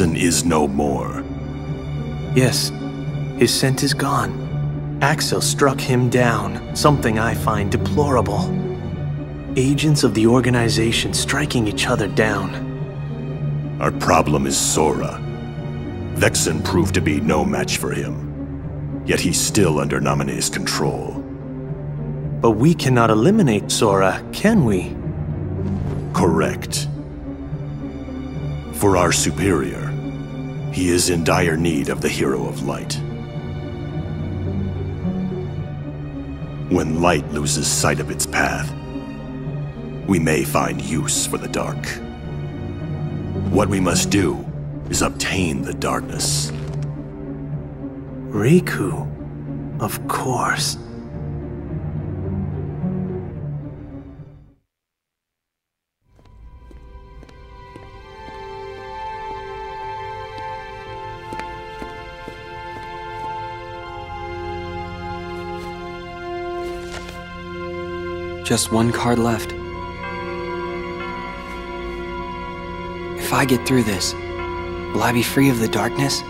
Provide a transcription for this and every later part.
Vexen is no more. Yes, his scent is gone. Axel struck him down, something I find deplorable. Agents of the organization striking each other down. Our problem is Sora. Vexen proved to be no match for him. Yet he's still under Naminé's control. But we cannot eliminate Sora, can we? Correct. For our superior, he is in dire need of the Hero of Light. When light loses sight of its path, we may find use for the dark. What we must do is obtain the darkness. Riku. Of course. Just one card left. If I get through this, will I be free of the darkness?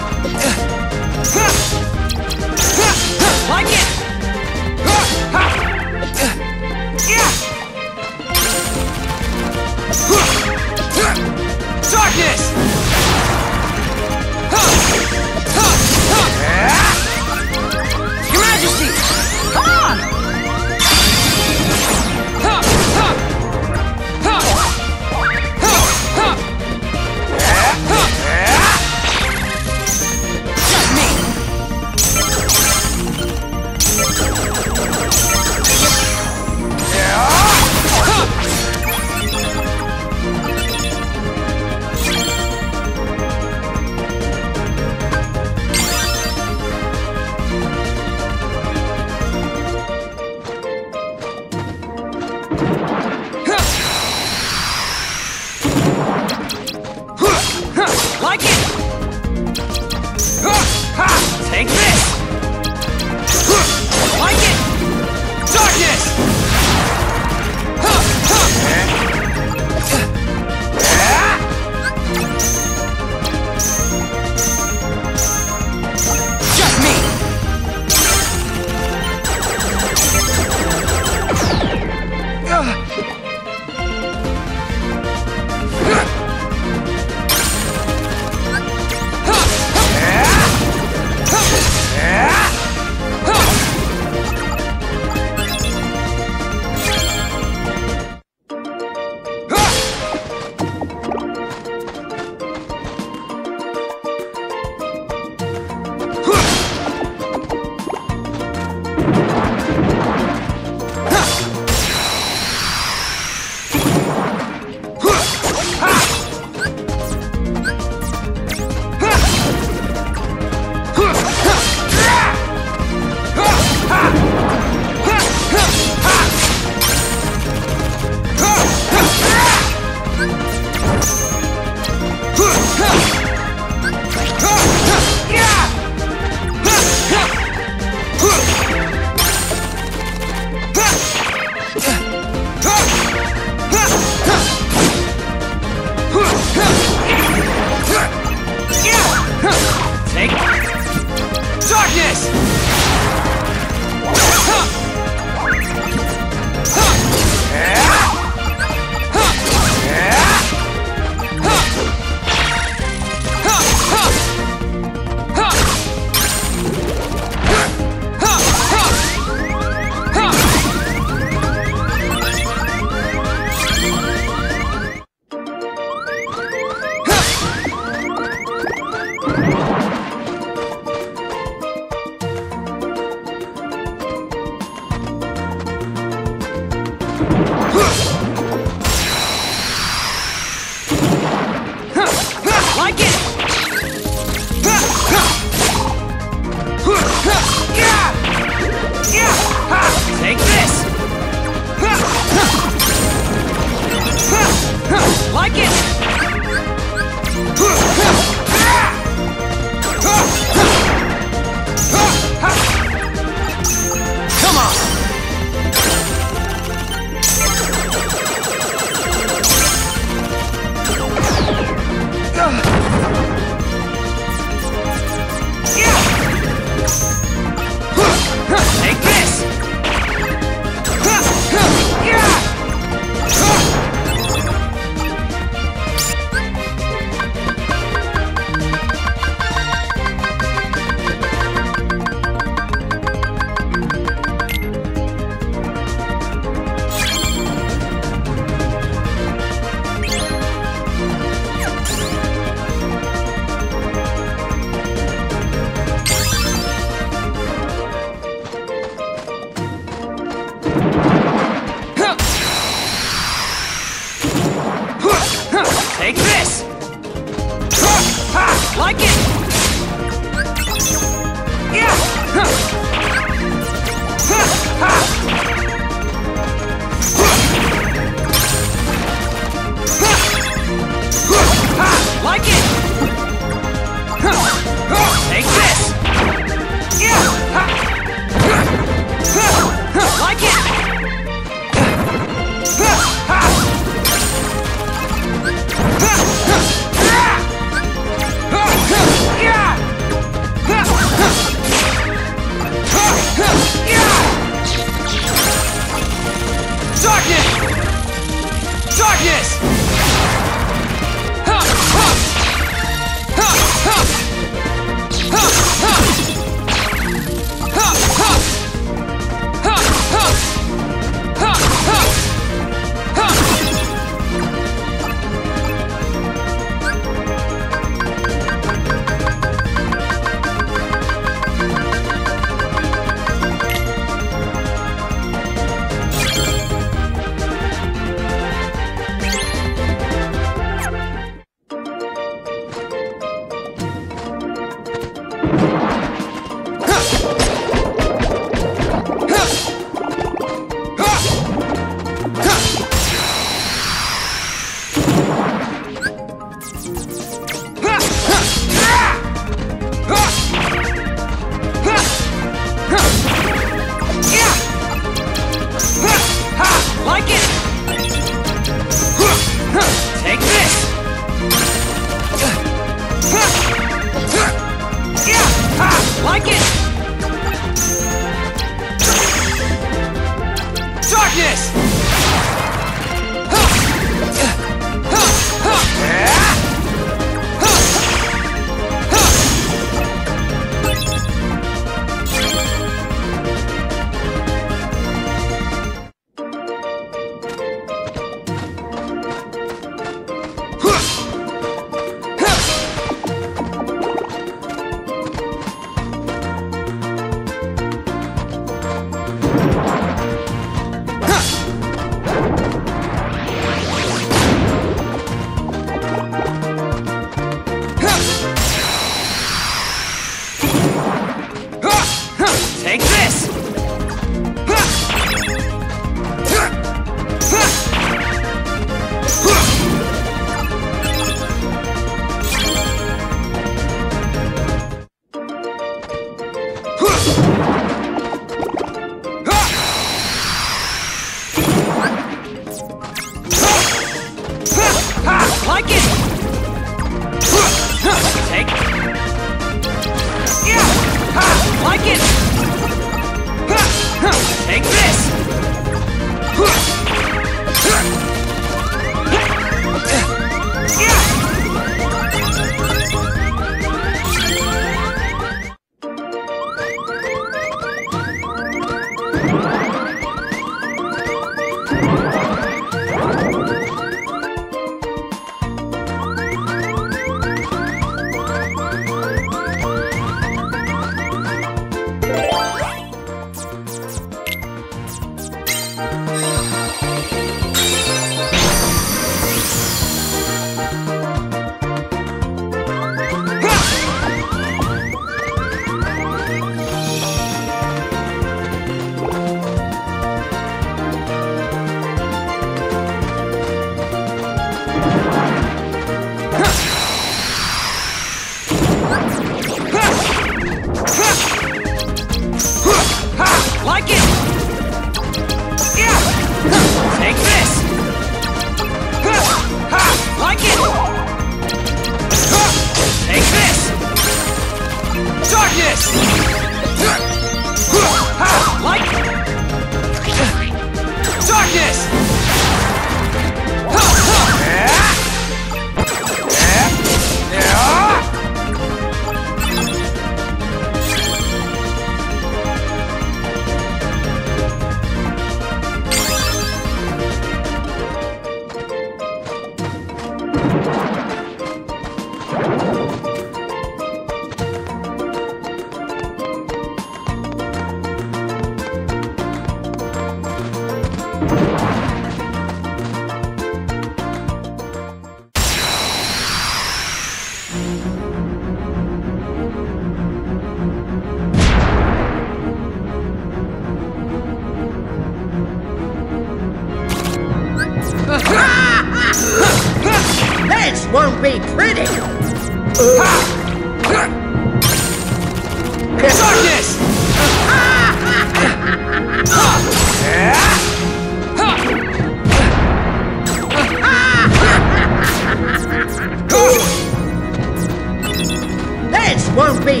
Won't be.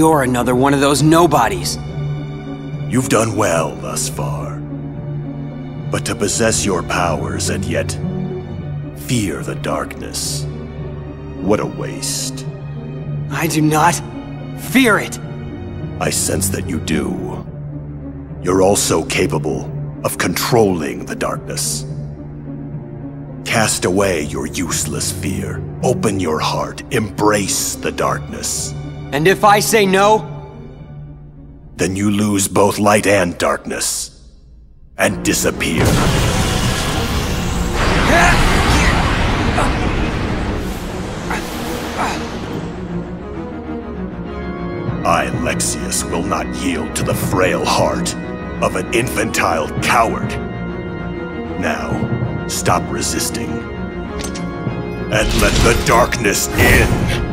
You're another one of those nobodies. You've done well thus far. But to possess your powers and yet fear the darkness, what a waste. I do not fear it. I sense that you do. You're also capable of controlling the darkness. Cast away your useless fear. Open your heart. Embrace the darkness. And if I say no? Then you lose both light and darkness. And disappear. I, Lexaeus, will not yield to the frail heart of an infantile coward. Now, stop resisting, and let the darkness in!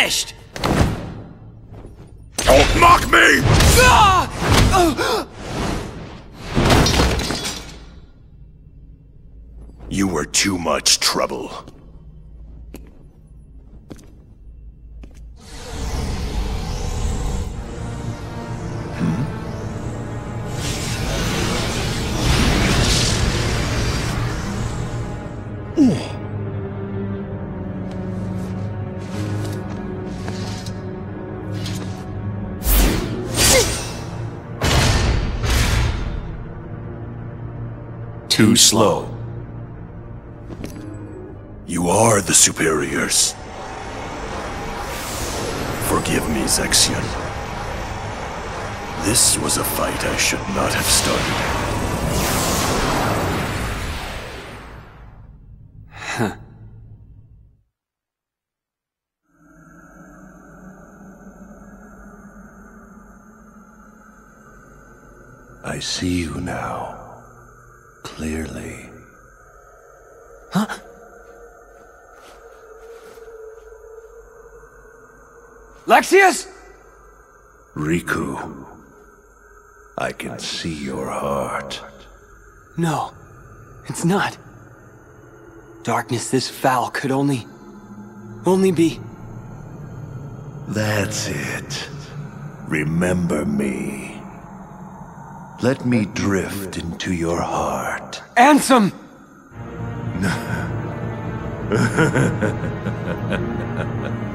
Finished! Too slow. You are the superiors. Forgive me, Zexion. This was a fight I should not have started. Lexaeus? Riku. I can see your heart. No, it's not. Darkness this foul could only. only be. That's it. Remember me. Let me drift into your heart. Ansem!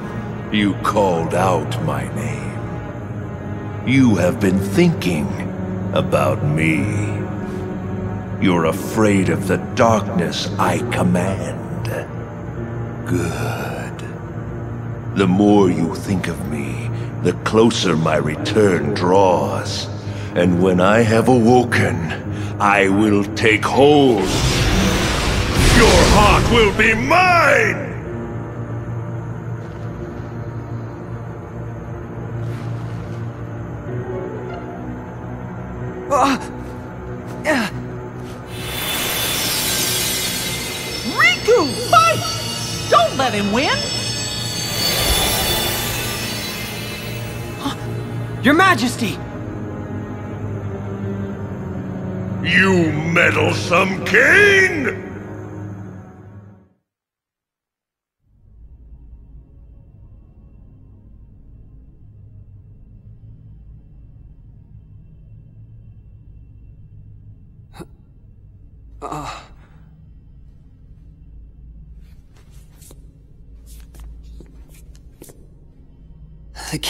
You called out my name. You have been thinking about me. You're afraid of the darkness I command. Good. The more you think of me, the closer my return draws. And when I have awoken, I will take hold. Your heart will be mine! Riku, fight! Don't let him win! Your Majesty! You meddlesome king!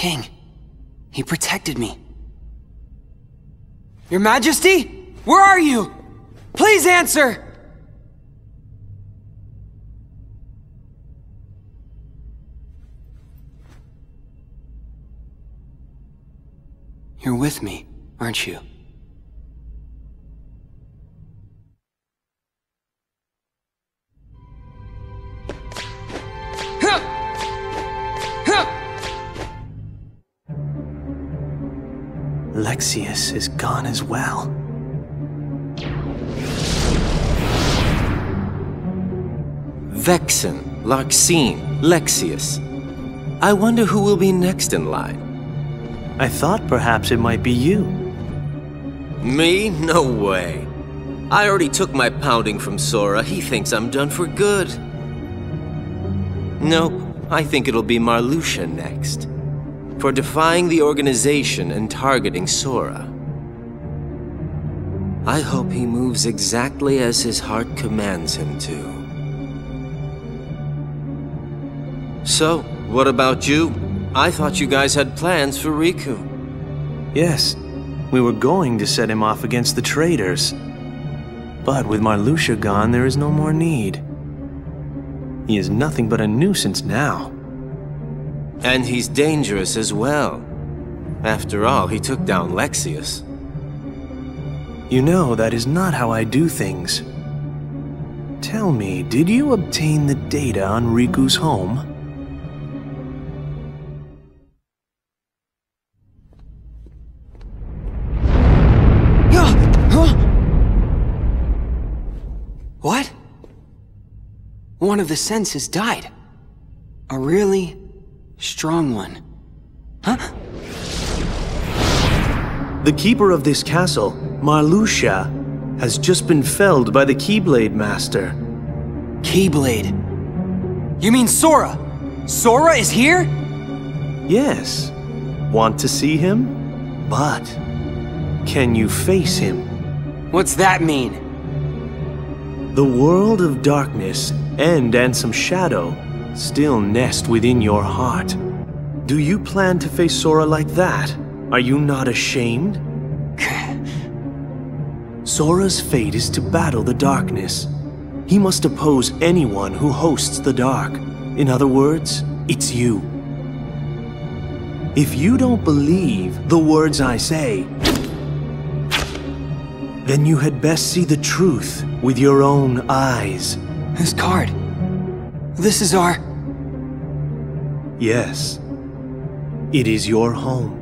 King. He protected me. Your Majesty? Where are you? Please answer! You're with me, aren't you? Lexaeus is gone as well. Vexen, Larxene, Lexaeus. I wonder who will be next in line. I thought perhaps it might be you. Me? No way. I already took my pounding from Sora. He thinks I'm done for good. Nope. I think it'll be Marluxia next. For defying the organization and targeting Sora. I hope he moves exactly as his heart commands him to. So, what about you? I thought you guys had plans for Riku. Yes, we were going to set him off against the traitors. But with Marluxia gone, there is no more need. He is nothing but a nuisance now. And he's dangerous as well. After all, he took down Lexaeus. You know, that is not how I do things. Tell me, did you obtain the data on Riku's home? What? One of the senses died. A really strong one. Huh? The keeper of this castle, Marluxia, has just been felled by the Keyblade Master. Keyblade. You mean Sora? Sora is here? Yes. Want to see him? But can you face him? What's that mean? The world of darkness and Ansem Shadow still nest within your heart. Do you plan to face Sora like that? Are you not ashamed? Sora's fate is to battle the darkness. He must oppose anyone who hosts the dark. In other words, it's you. If you don't believe the words I say, then you had best see the truth with your own eyes. This card. This is our... Yes. It is your home.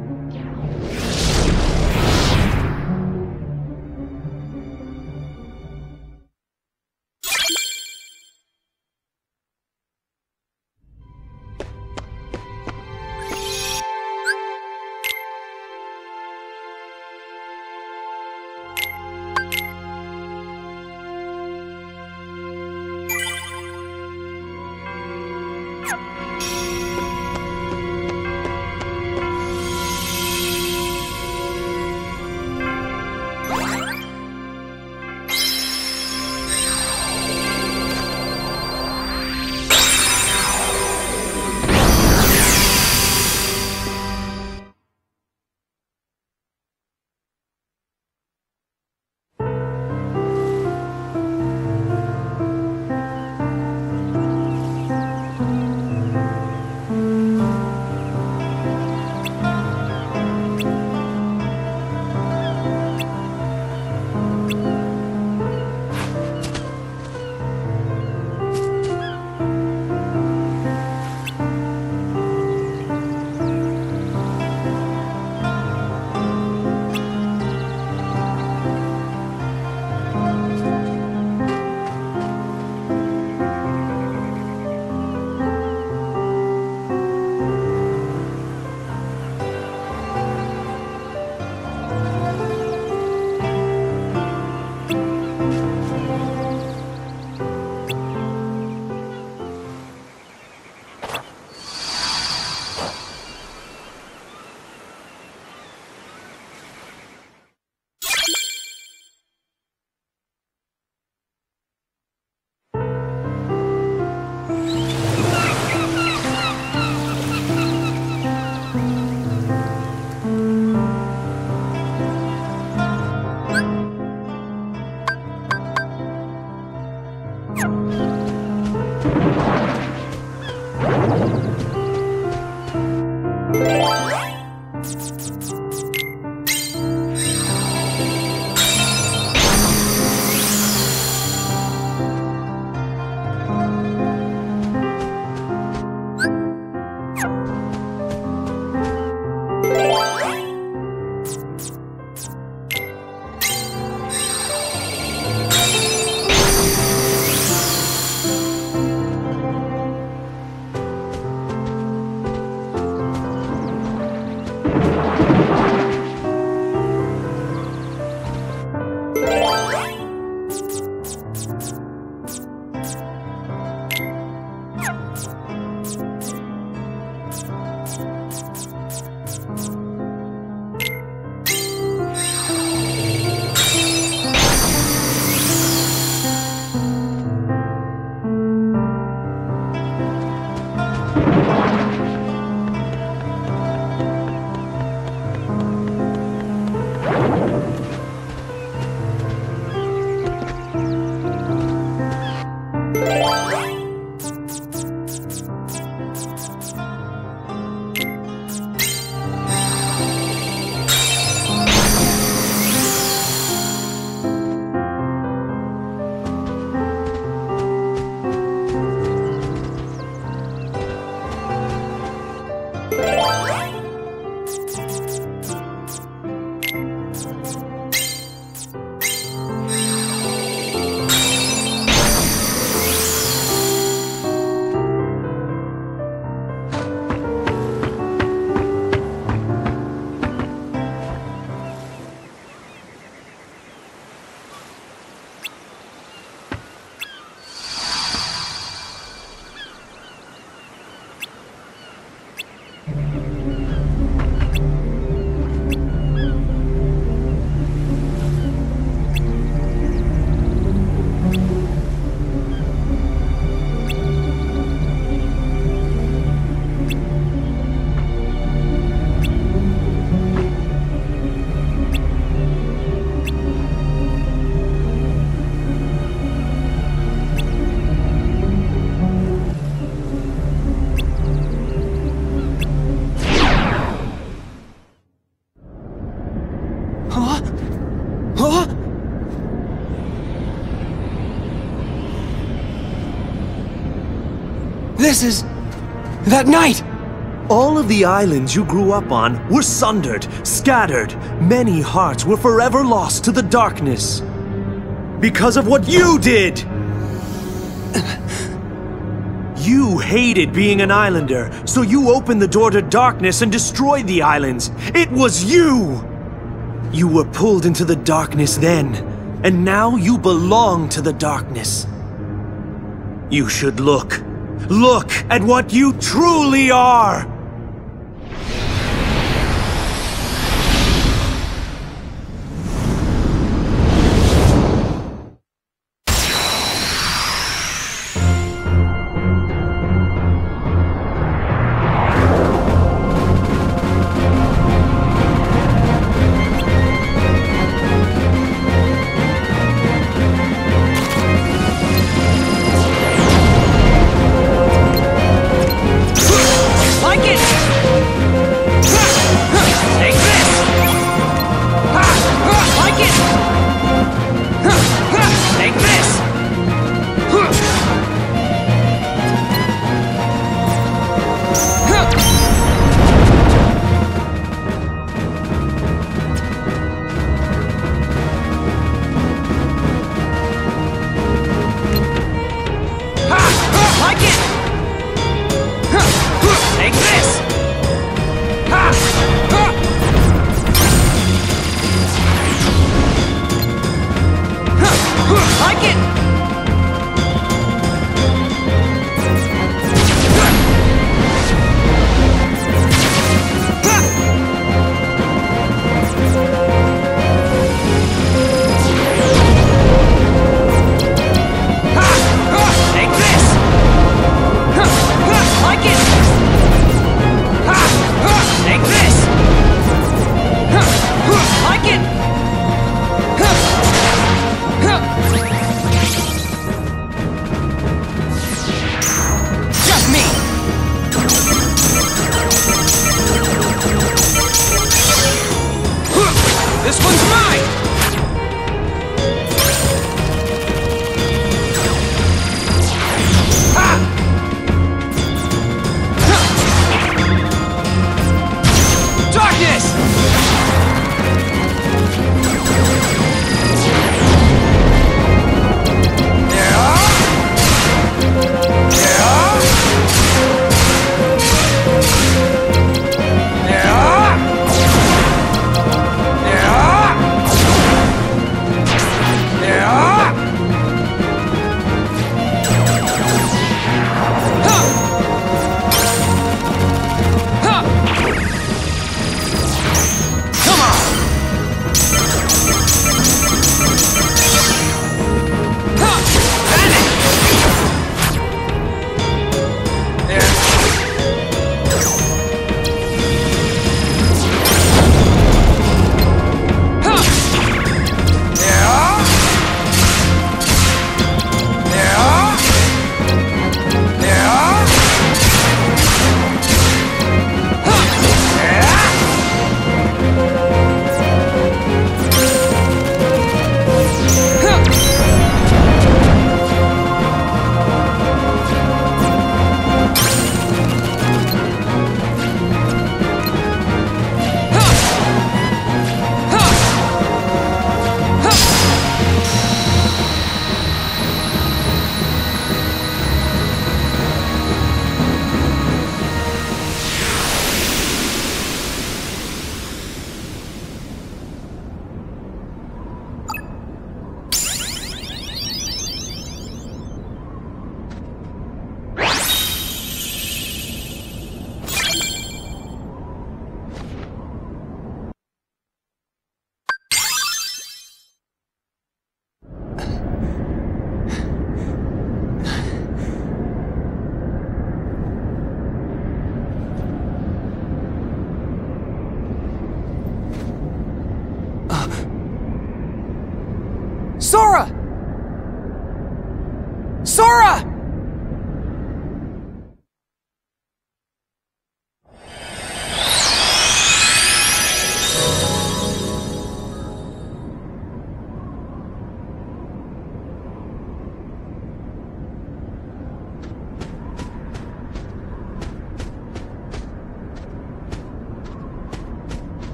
That night! All of the islands you grew up on were sundered, scattered. Many hearts were forever lost to the darkness. Because of what you did! You hated being an islander, so you opened the door to darkness and destroyed the islands. It was you! You were pulled into the darkness then, and now you belong to the darkness. You should look. Look at what you truly are!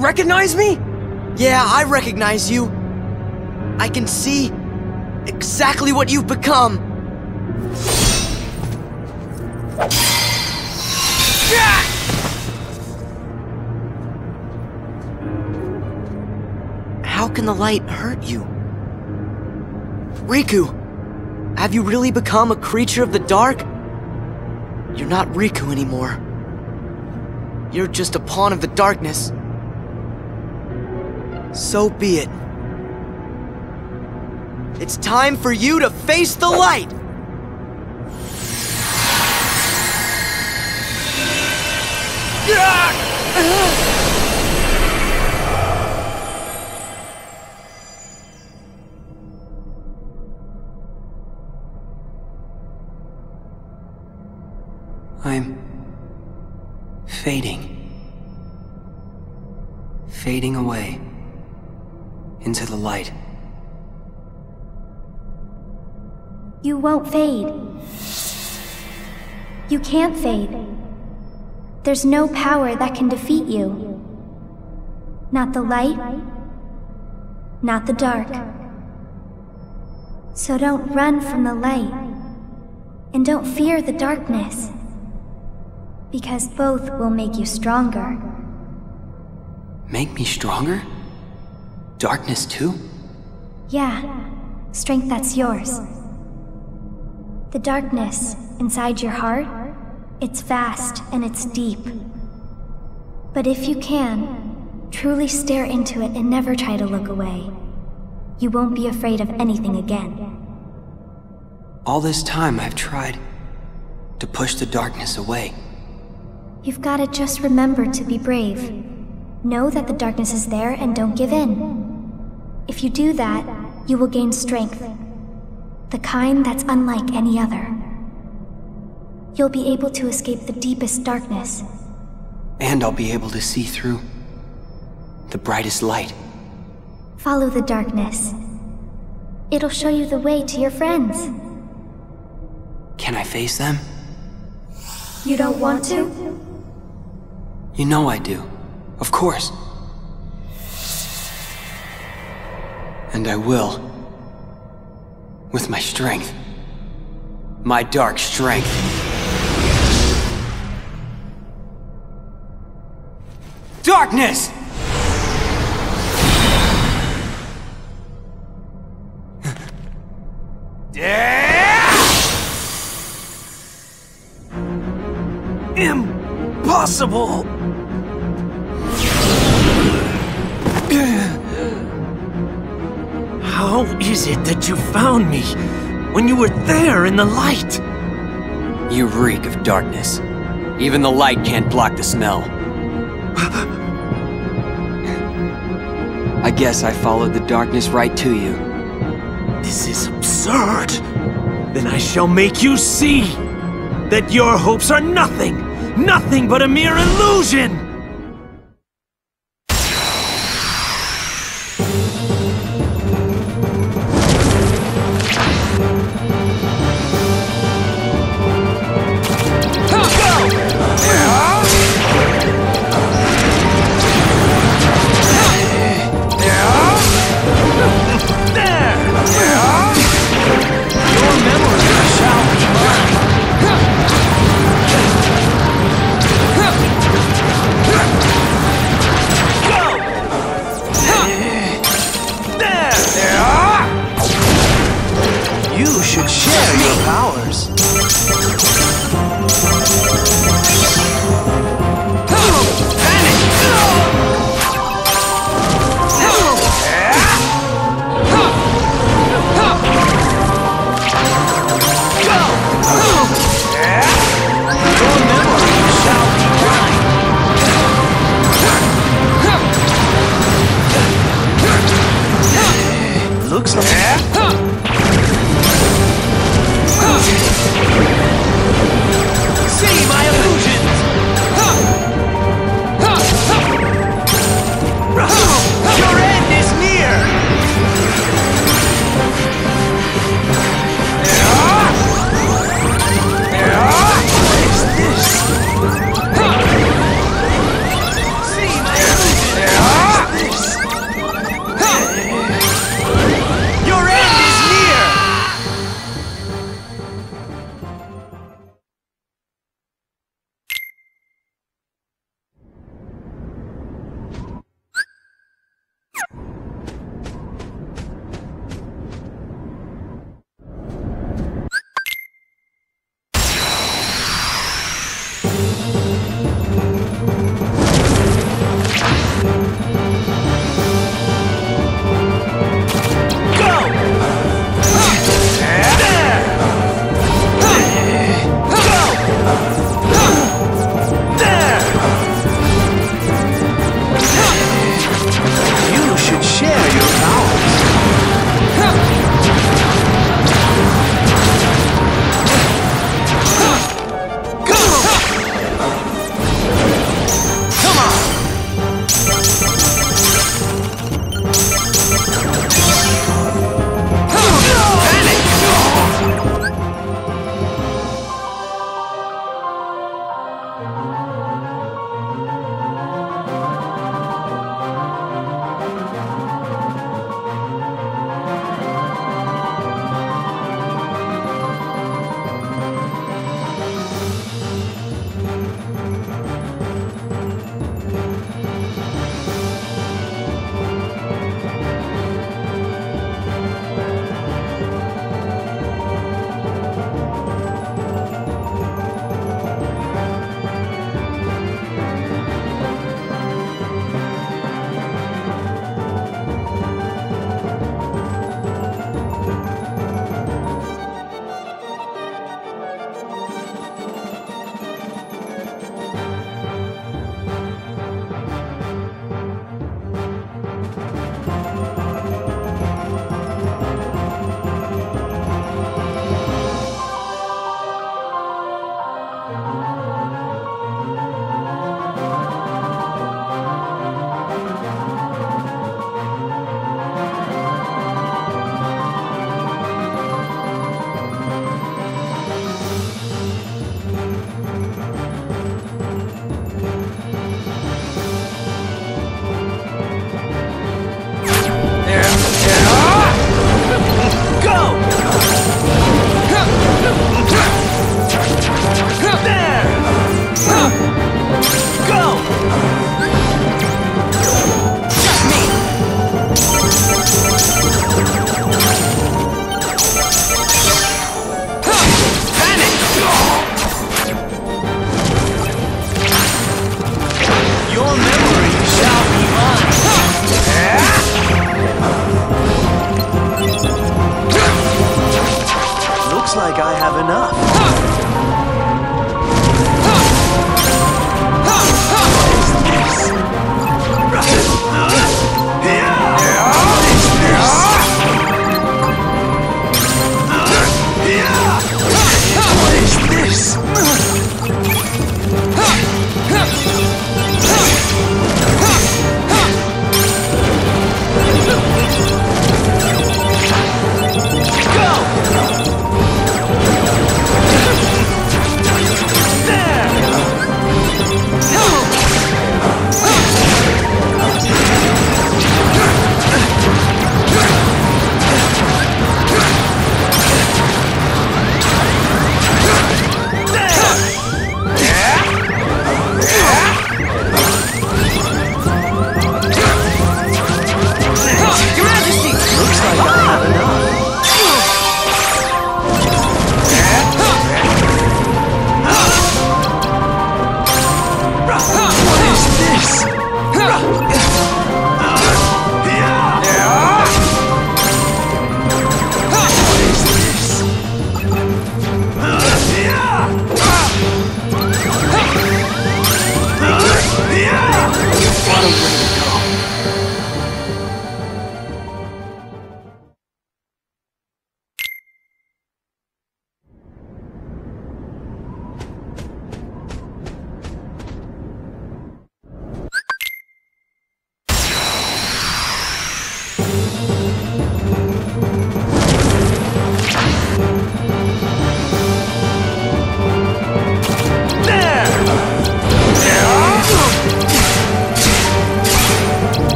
Recognize me? Yeah, I recognize you. I can see exactly what you've become. How can the light hurt you? Riku, have you really become a creature of the dark? You're not Riku anymore. You're just a pawn of the darkness. So be it. It's time for you to face the light! I'm won't fade. You can't fade. There's no power that can defeat you. Not the light, not the dark. So don't run from the light, and don't fear the darkness, because both will make you stronger. Make me stronger? Darkness too? Yeah, strength that's yours. The darkness inside your heart, it's vast and it's deep. But if you can, truly stare into it and never try to look away, you won't be afraid of anything again. All this time I've tried to push the darkness away. You've gotta just remember to be brave. Know that the darkness is there and don't give in. If you do that, you will gain strength. The kind that's unlike any other. You'll be able to escape the deepest darkness. And I'll be able to see through the brightest light. Follow the darkness. It'll show you the way to your friends. Can I face them? You don't want to? You know I do. Of course. And I will. With my strength. My dark strength. Darkness! Impossible! How is it that you found me when you were there in the light? You reek of darkness. Even the light can't block the smell. I guess I followed the darkness right to you. This is absurd. Then I shall make you see that your hopes are nothing, nothing but a mere illusion!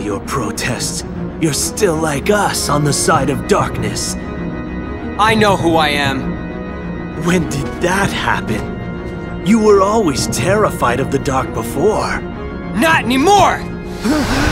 All your protests, you're still like us on the side of darkness. I know who I am. When did that happen? You were always terrified of the dark before. Not anymore!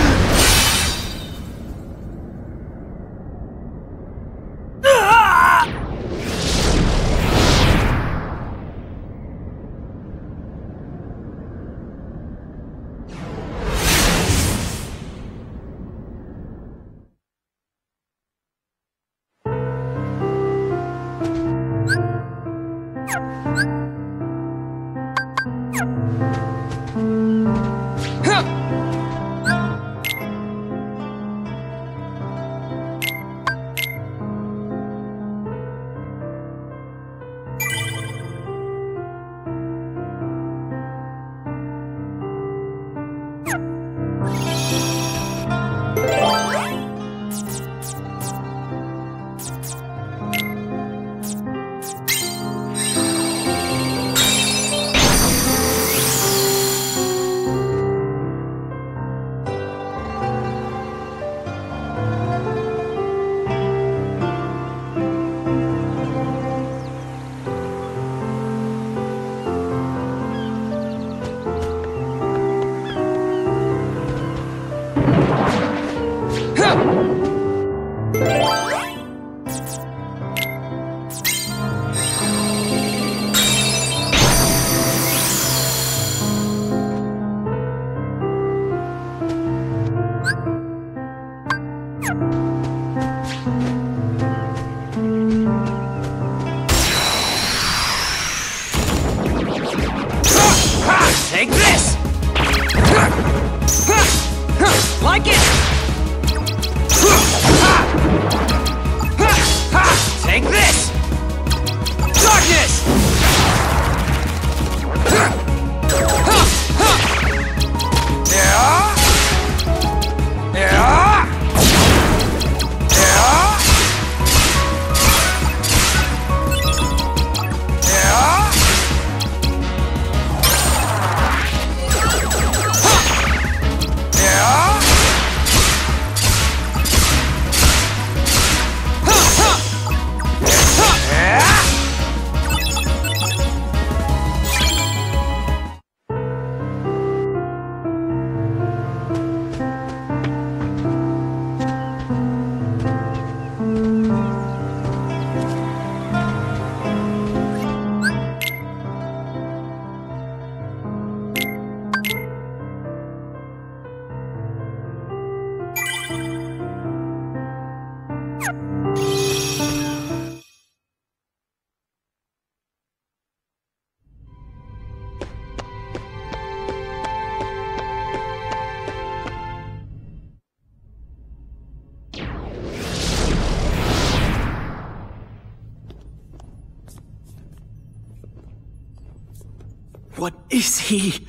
What is he?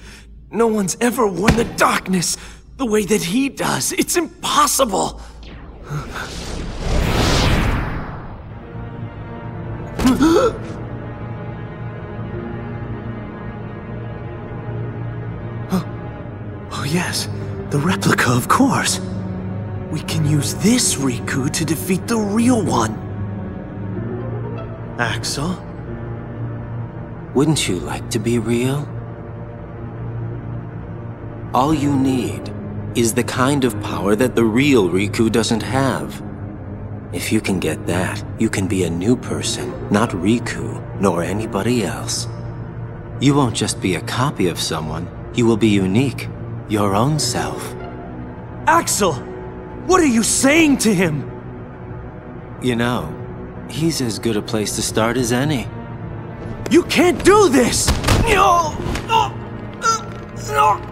No one's ever worn the darkness the way that he does. It's impossible. Oh, yes. The replica, of course. We can use this Riku to defeat the real one. Axel? Wouldn't you like to be real? All you need is the kind of power that the real Riku doesn't have. If you can get that, you can be a new person, not Riku, nor anybody else. You won't just be a copy of someone, you will be unique, your own self. Axel! What are you saying to him? You know, he's as good a place to start as any. You can't do this! No! No! No!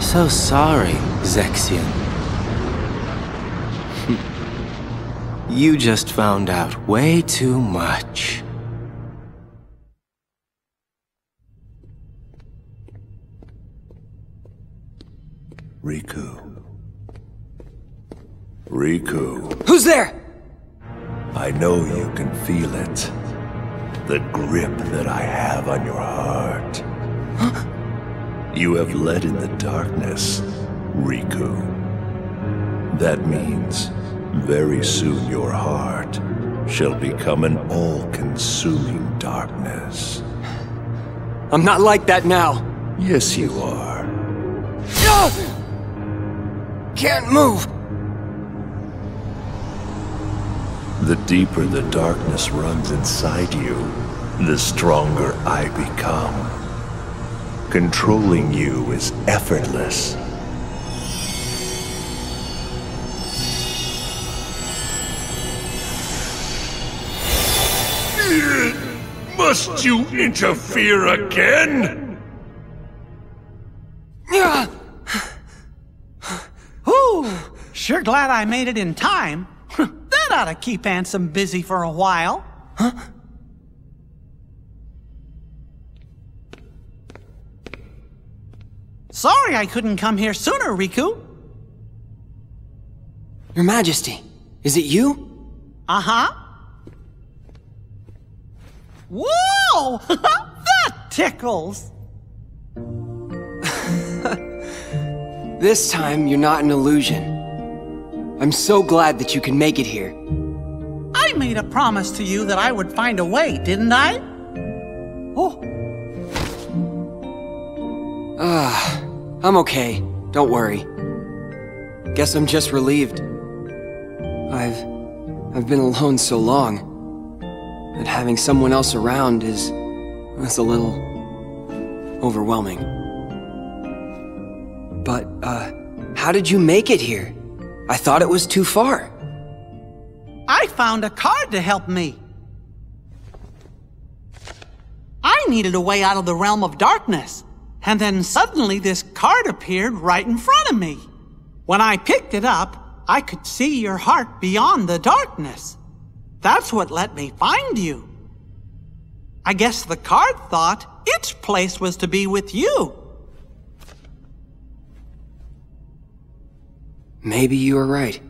So sorry, Zexion. you just found out way too much. Riku. Riku. Who's there? I know you can feel it. The grip that I have on your heart. You have led in the darkness, Riku. That means very soon your heart shall become an all-consuming darkness. I'm not like that now. Yes, you are. Ah! Can't move. The deeper the darkness runs inside you, the stronger I become. Controlling you is effortless. Must you interfere again? Ooh, sure glad I made it in time. That ought to keep Ansem busy for a while. Huh? Sorry I couldn't come here sooner, Riku. Your Majesty, is it you? Uh-huh. Whoa! that tickles! this time, you're not an illusion. I'm so glad that you can make it here. I made a promise to you that I would find a way, didn't I? Oh. Ah, I'm okay. Don't worry. Guess I'm just relieved. I've... I've been alone so long that having someone else around is... is a little... overwhelming. But, uh, how did you make it here? I thought it was too far. I found a card to help me. I needed a way out of the realm of darkness. And then suddenly this card appeared right in front of me. When I picked it up, I could see your heart beyond the darkness. That's what let me find you. I guess the card thought its place was to be with you. Maybe you are right.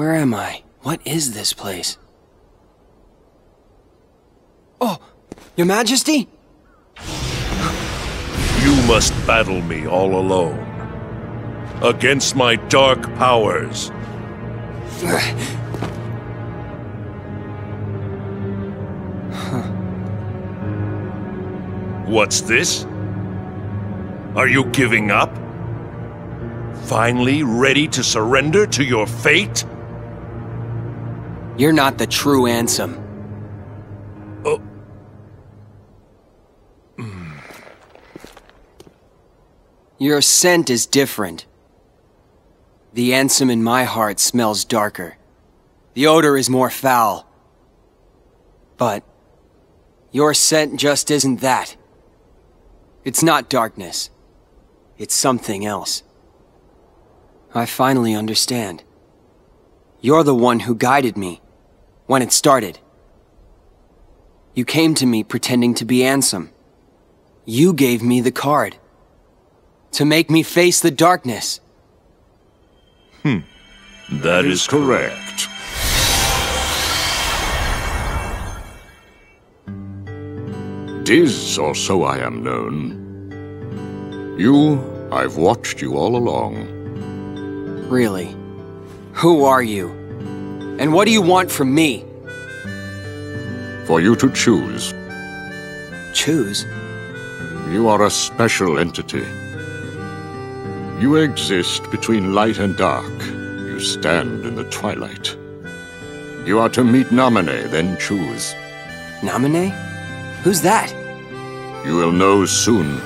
Where am I? What is this place? Oh, Your Majesty? You must battle me all alone. Against my dark powers. What's this? Are you giving up? Finally ready to surrender to your fate? You're not the true Ansem. Oh. Hmm. Your scent is different. The Ansem in my heart smells darker. The odor is more foul. But your scent just isn't that. It's not darkness. It's something else. I finally understand. You're the one who guided me when it started. You came to me pretending to be Ansem. You gave me the card. To make me face the darkness. Hmm. That is correct. Diz, or so I am known. You, I've watched you all along. Really? Who are you? And what do you want from me? For you to choose. Choose? You are a special entity. You exist between light and dark. You stand in the twilight. You are to meet Naminé, then choose. Naminé? Who's that? You will know soon.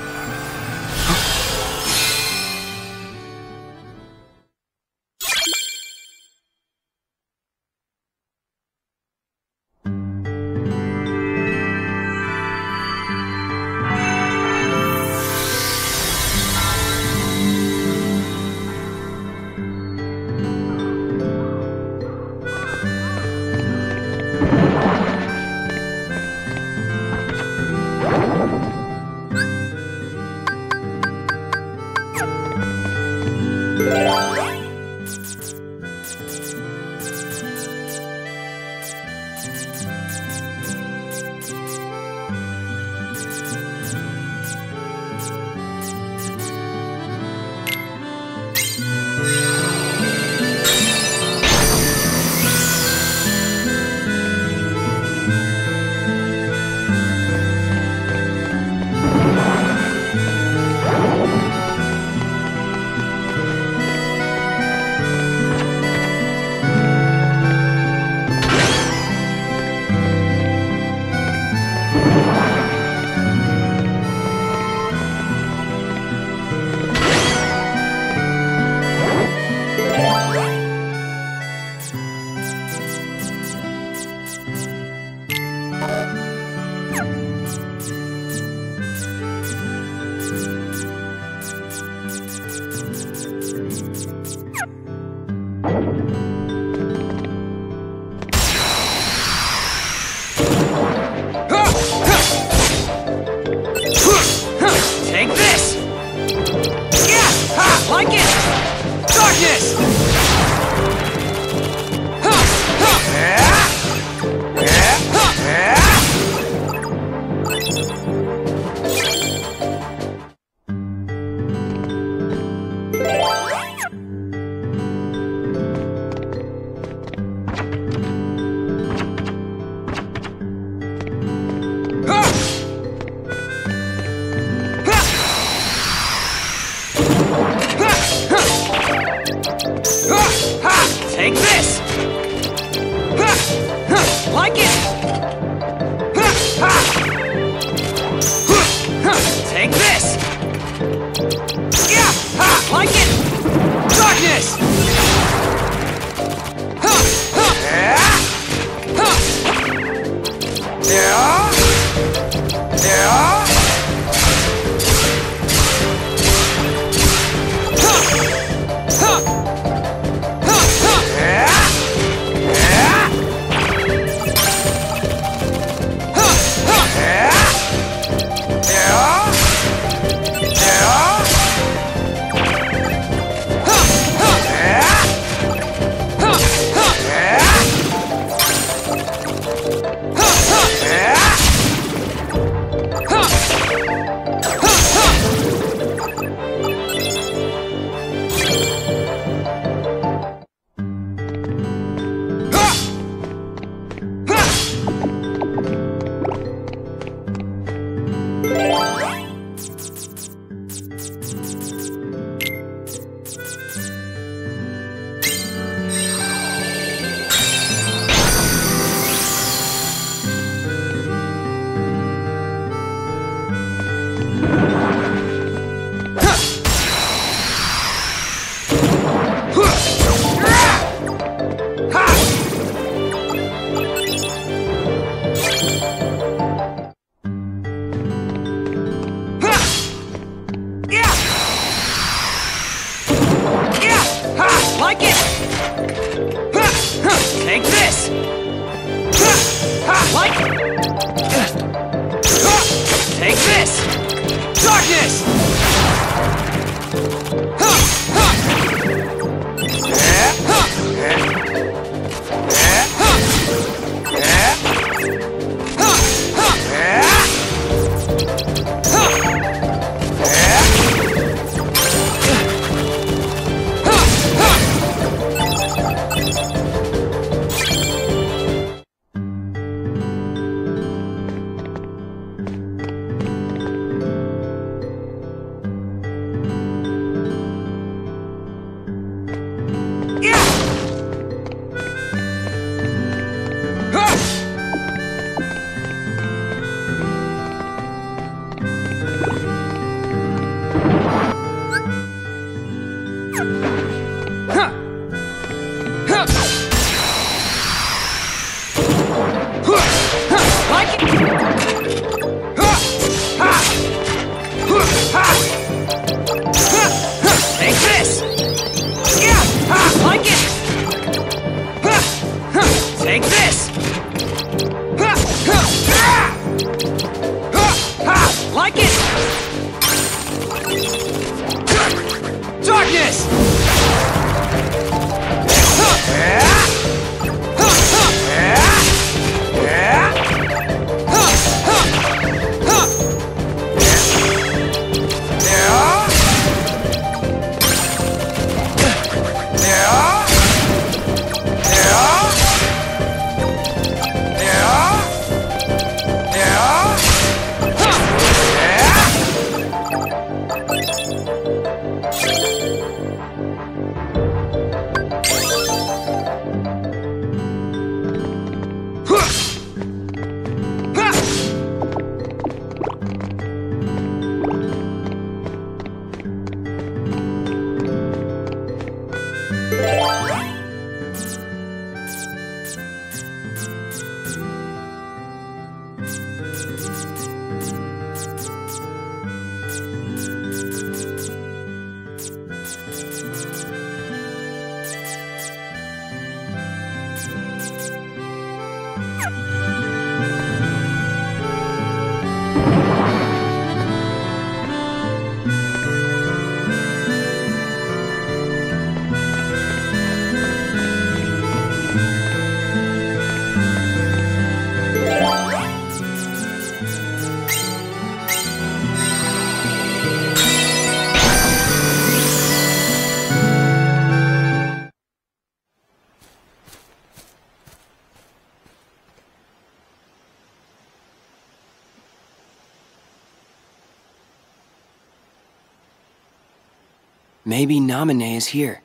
Maybe Naminé is here.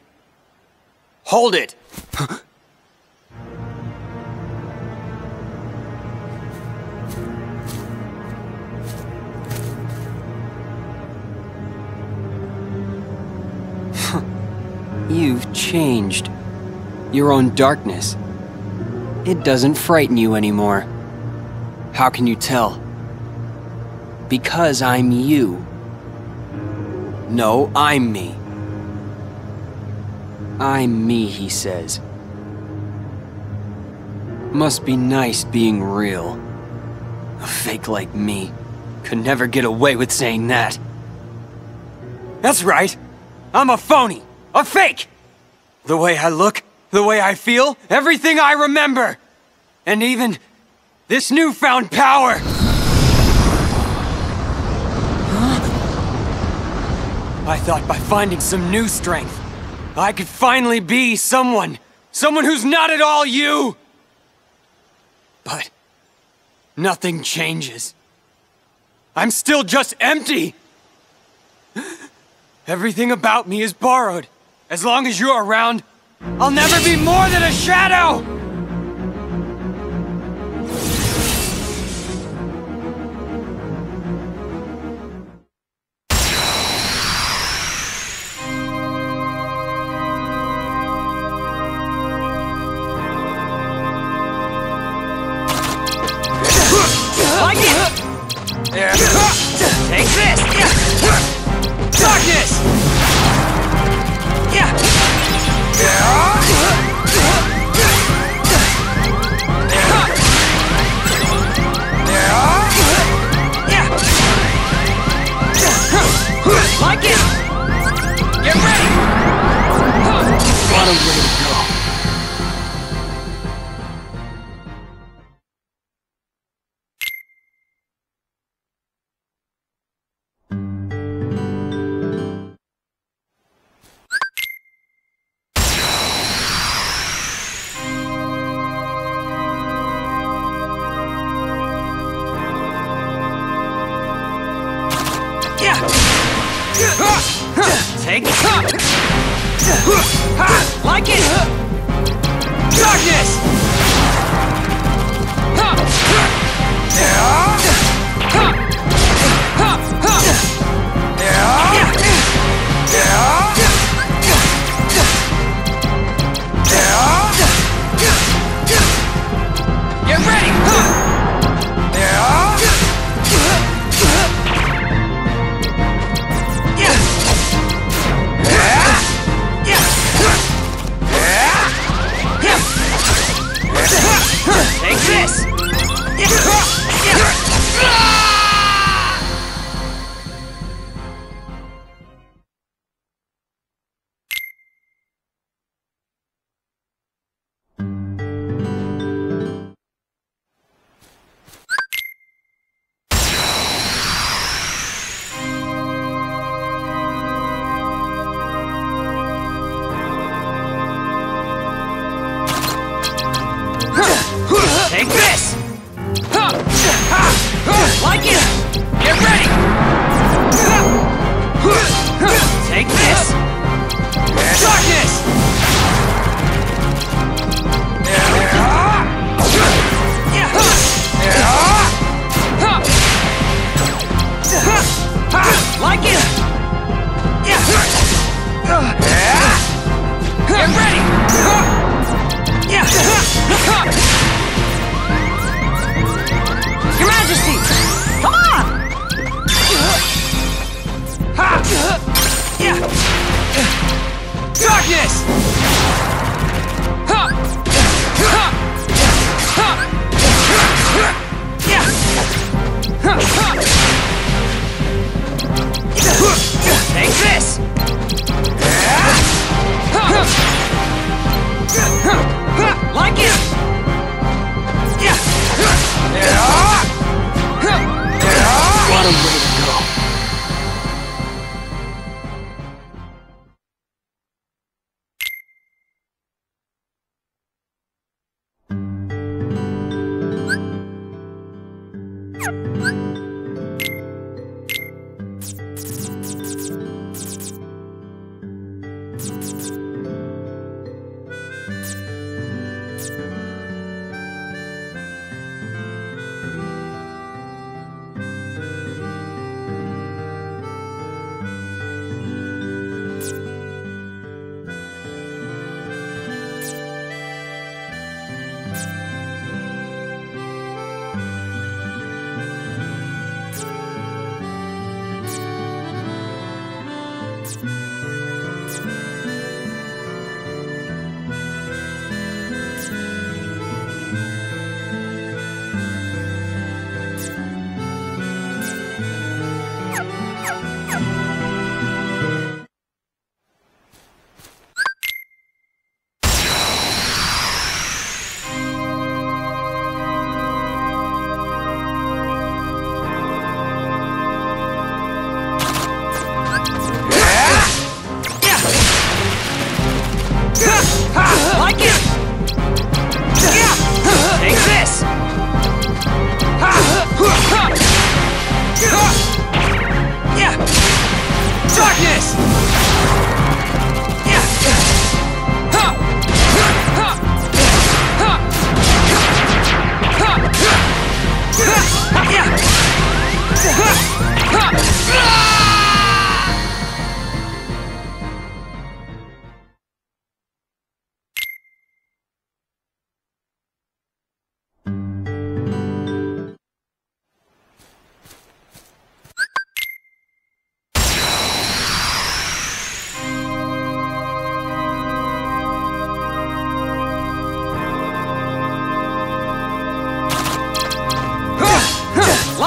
Hold it! You've changed. Your own darkness. It doesn't frighten you anymore. How can you tell? Because I'm you. No, I'm me. I'm me, he says. Must be nice being real. A fake like me could never get away with saying that. That's right. I'm a phony. A fake. The way I look, the way I feel, everything I remember. And even this newfound power. I thought by finding some new strength, I could finally be someone. Someone who's not at all you. But nothing changes. I'm still just empty. Everything about me is borrowed. As long as you're around, I'll never be more than a shadow!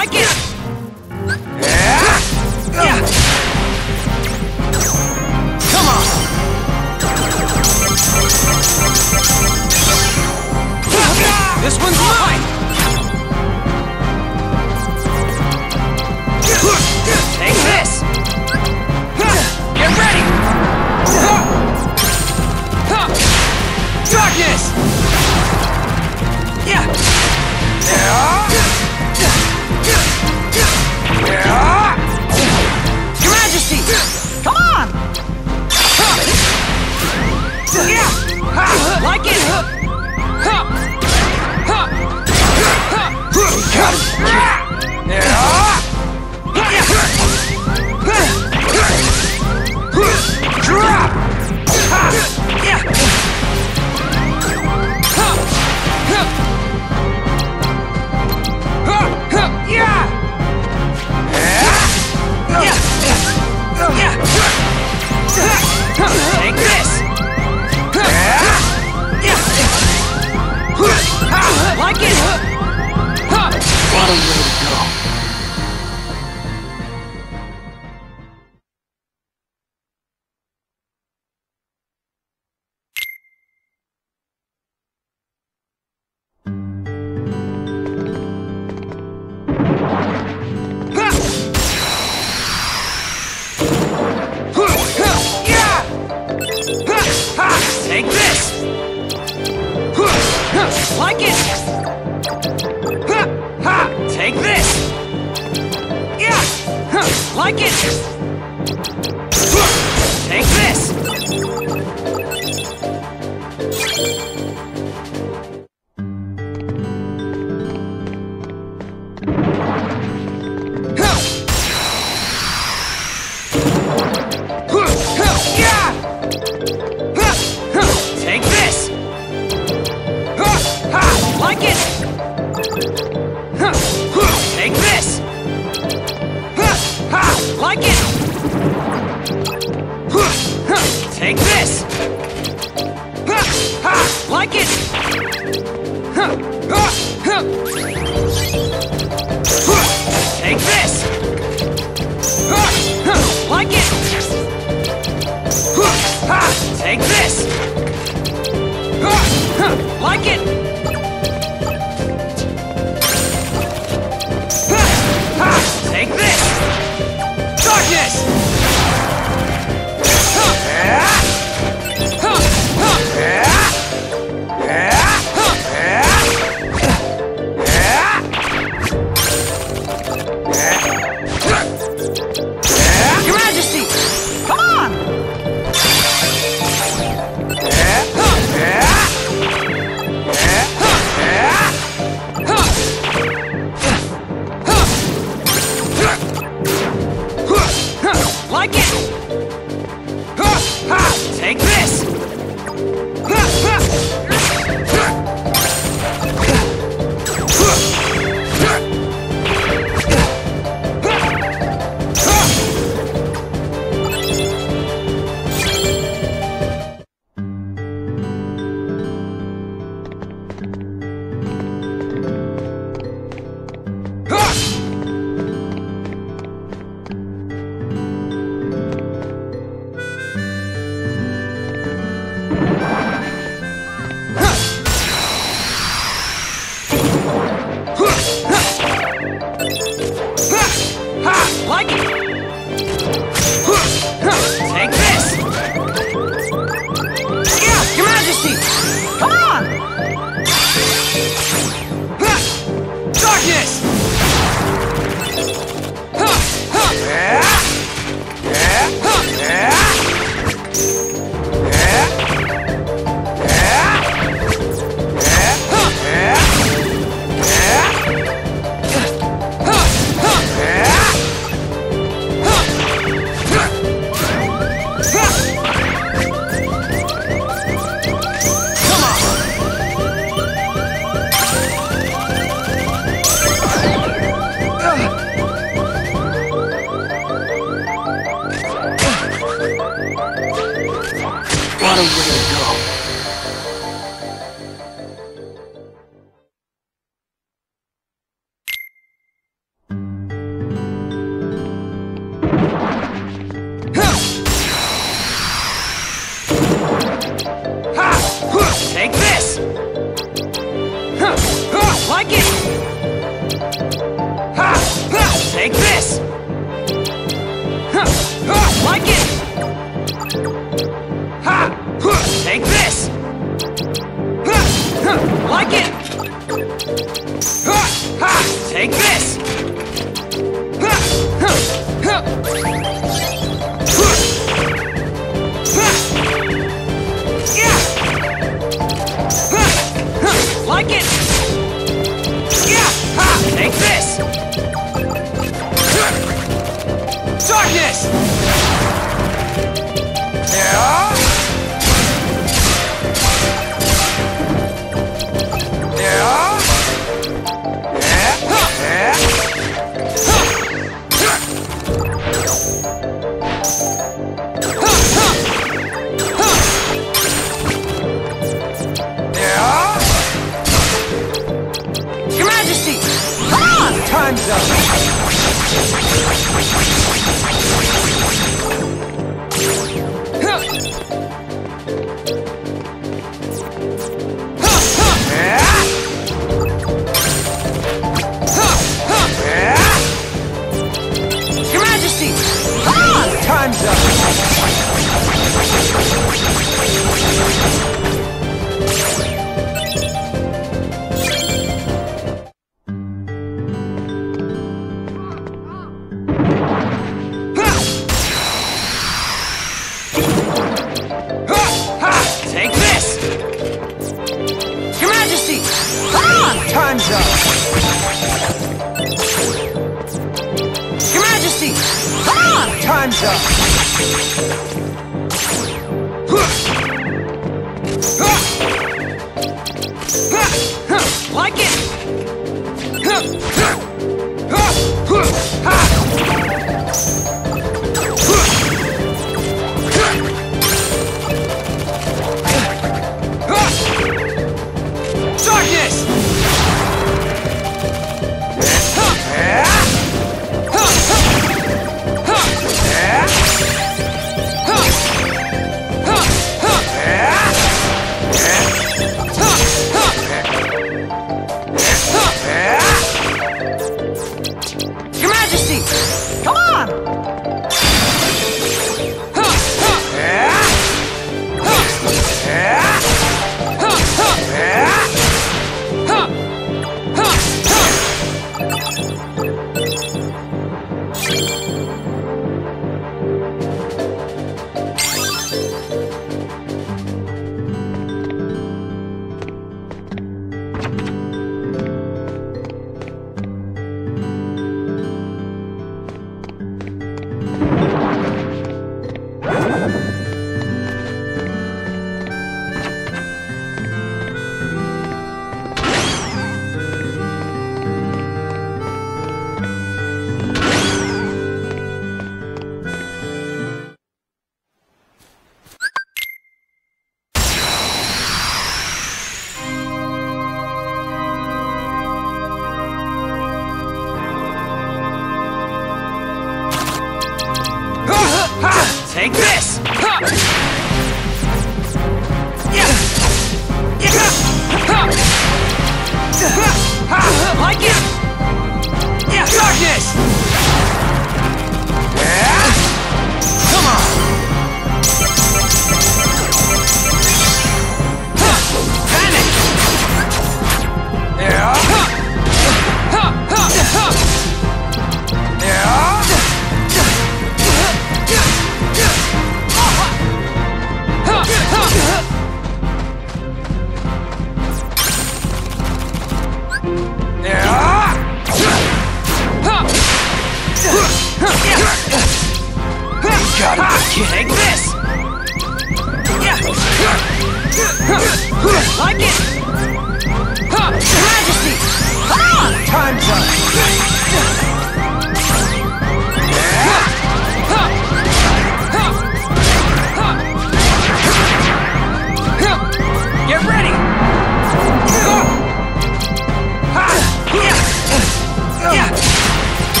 Like it!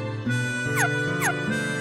ハッハッハ!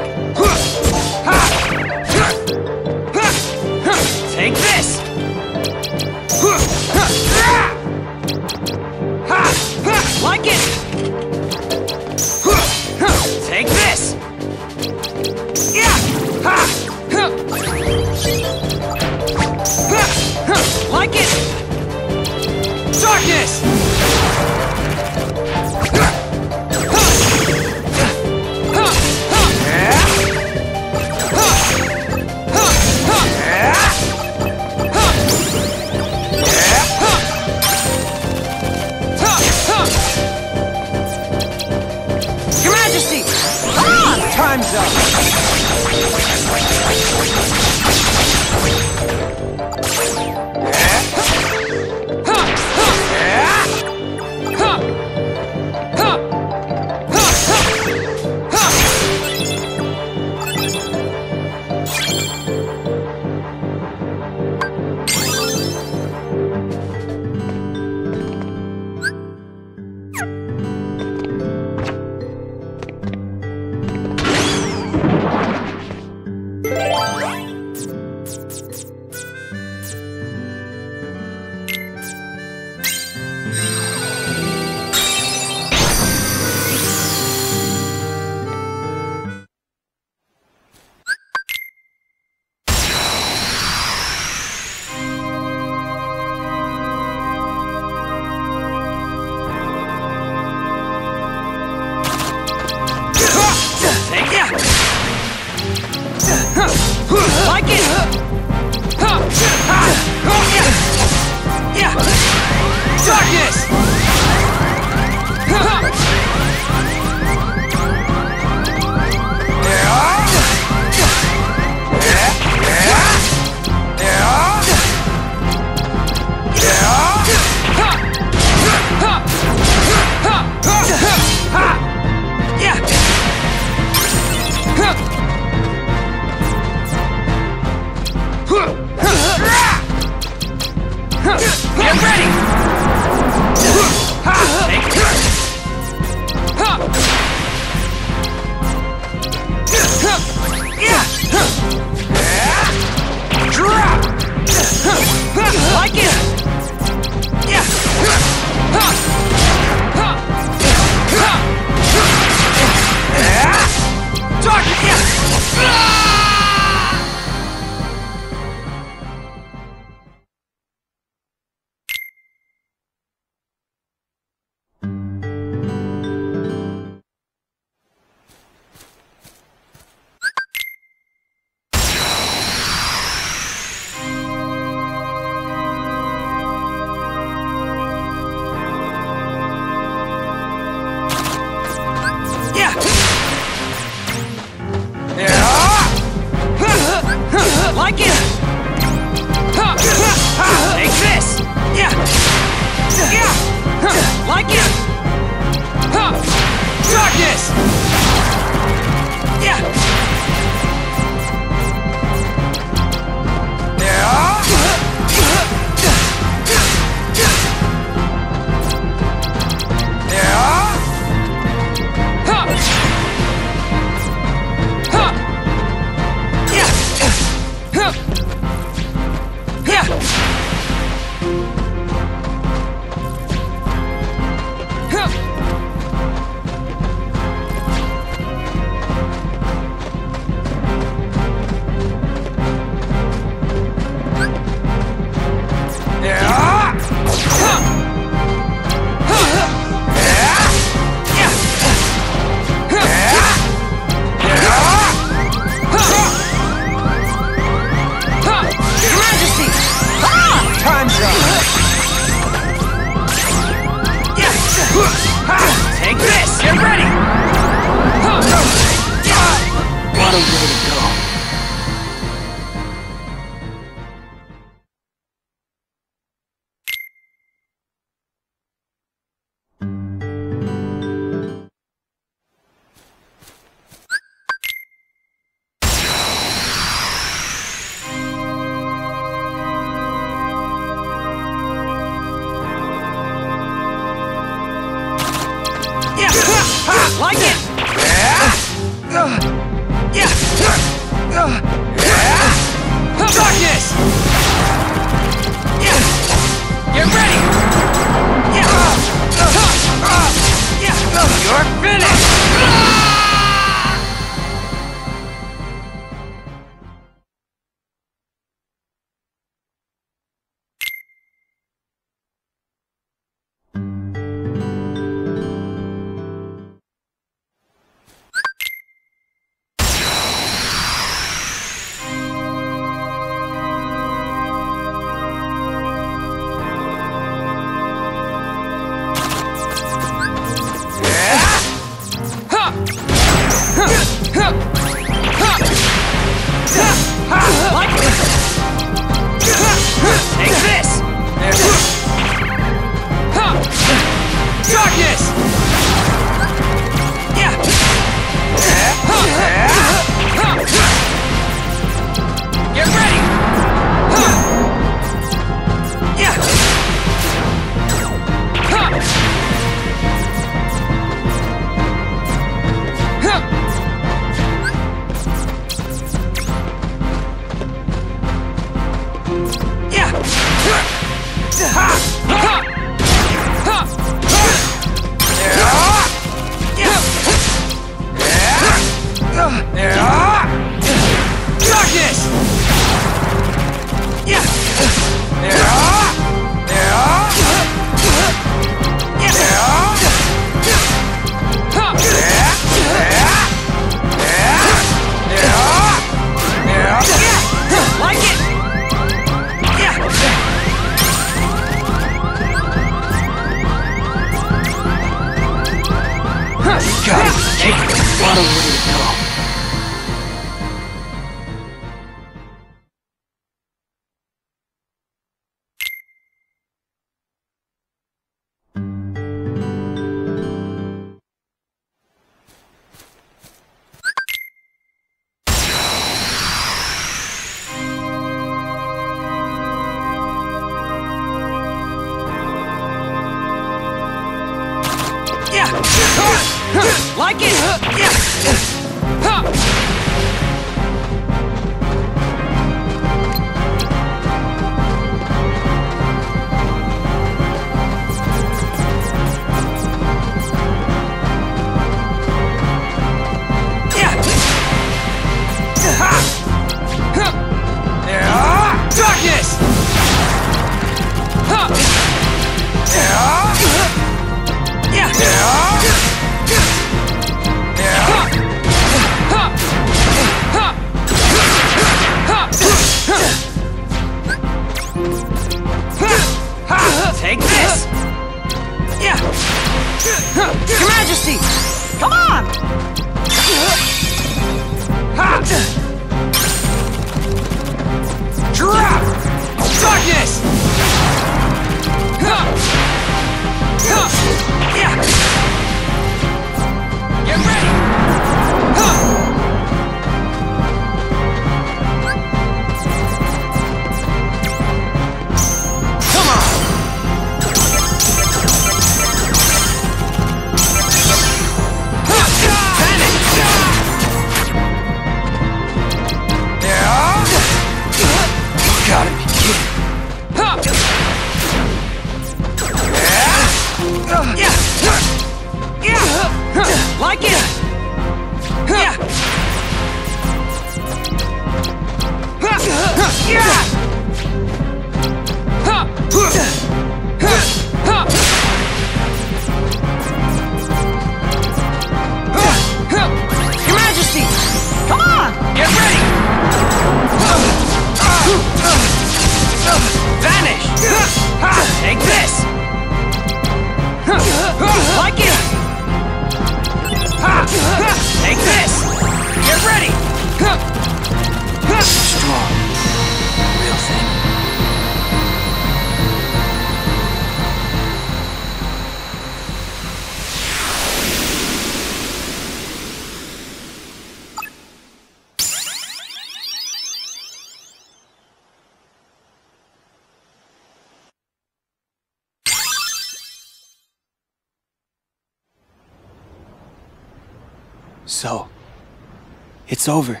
It's over.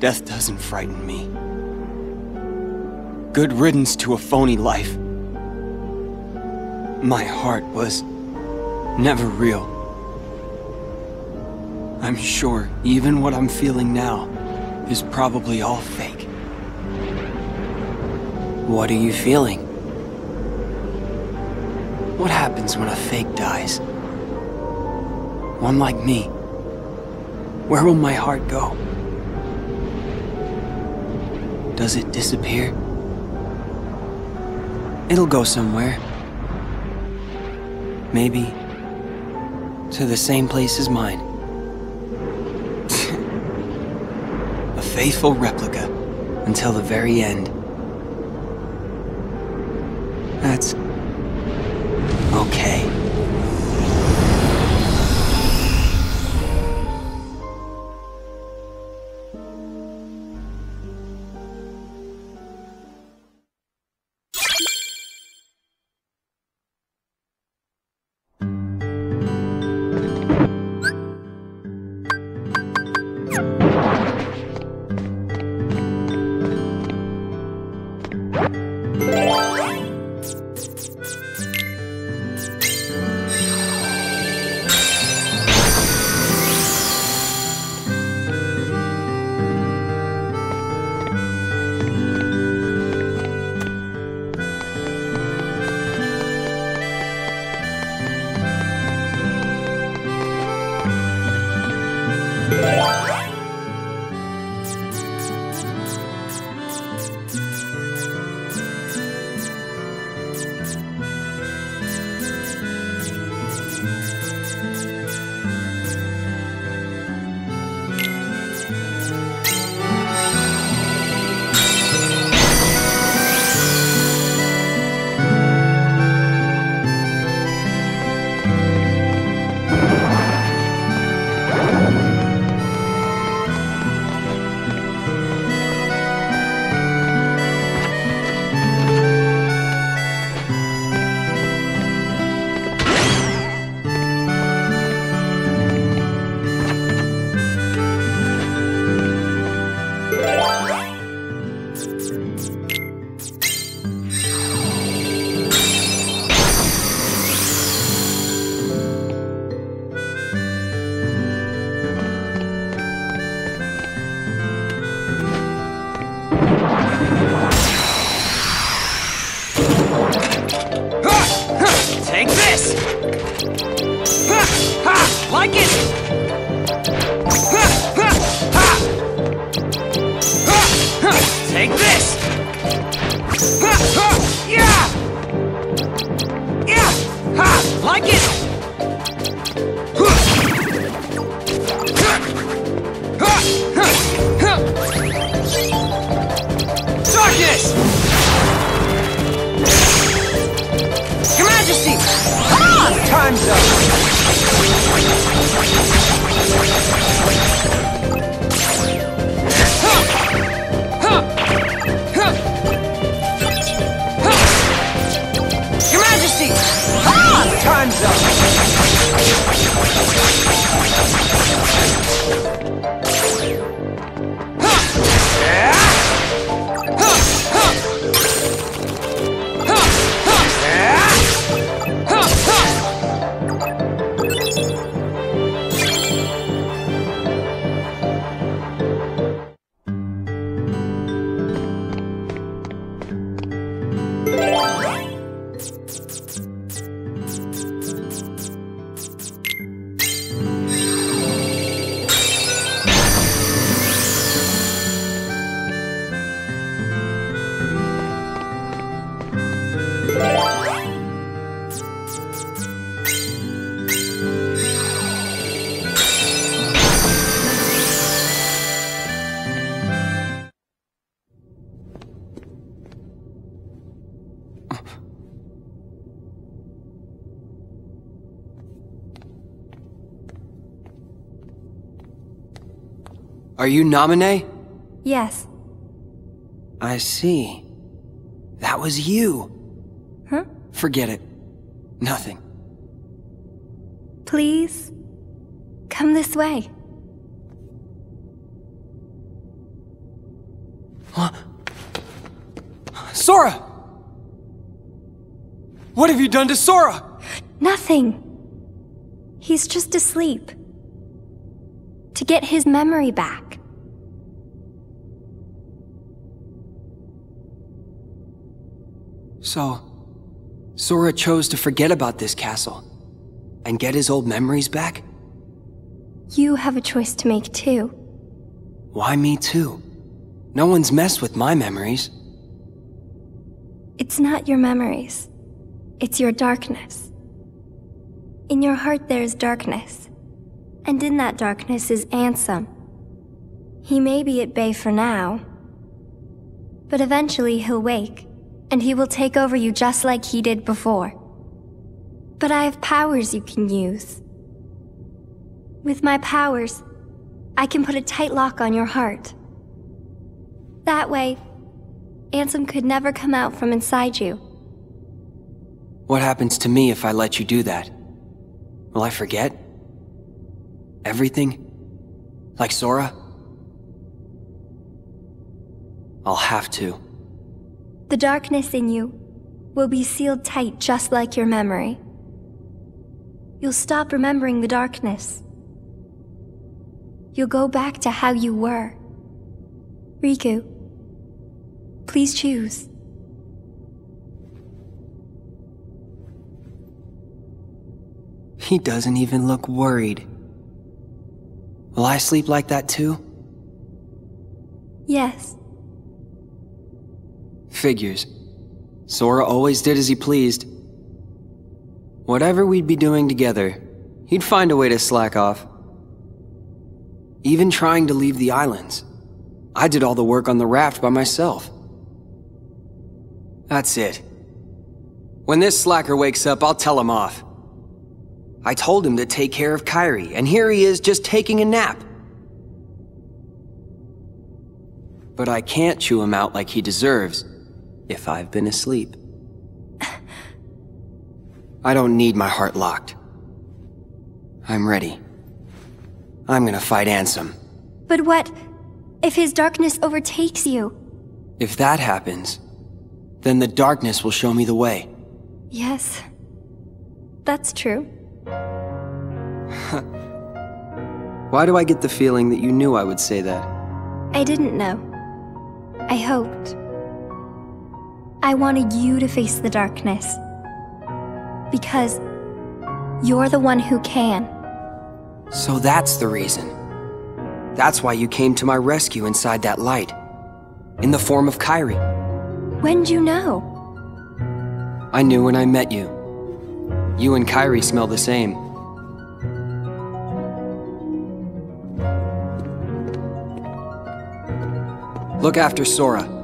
Death doesn't frighten me. Good riddance to a phony life. My heart was never real. I'm sure even what I'm feeling now is probably all fake. What are you feeling? What happens when a fake? One like me. Where will my heart go? Does it disappear? It'll go somewhere. Maybe to the same place as mine. A faithful replica until the very end. Are you Namine? Yes. I see. That was you. Huh? Forget it. Nothing. Please, come this way. Huh? Sora! What have you done to Sora? Nothing. He's just asleep. To get his memory back. So, Sora chose to forget about this castle and get his old memories back? You have a choice to make too. Why me too? No one's messed with my memories. It's not your memories. It's your darkness. In your heart there is darkness. And in that darkness is Ansem. He may be at bay for now, but eventually he'll wake, and he will take over you just like he did before. But I have powers you can use. With my powers, I can put a tight lock on your heart. That way, Ansem could never come out from inside you. What happens to me if I let you do that? Will I forget? Everything? Like Sora? I'll have to. The darkness in you will be sealed tight just like your memory. You'll stop remembering the darkness. You'll go back to how you were. Riku, please choose. He doesn't even look worried. Will I sleep like that too? Yes. Figures. Sora always did as he pleased. Whatever we'd be doing together, he'd find a way to slack off. Even trying to leave the islands. I did all the work on the raft by myself. That's it. When this slacker wakes up, I'll tell him off. I told him to take care of Kairi, and here he is just taking a nap. But I can't chew him out like he deserves, if I've been asleep. I don't need my heart locked. I'm ready. I'm gonna fight Ansem. But what if his darkness overtakes you? If that happens, then the darkness will show me the way. Yes. That's true. Why do I get the feeling that you knew I would say that? I didn't know. I hoped. I wanted you to face the darkness because you're the one who can. So that's the reason. That's why you came to my rescue inside that light. In the form of Kairi. When'd you know? I knew when I met you. You and Kairi smell the same. Look after Sora.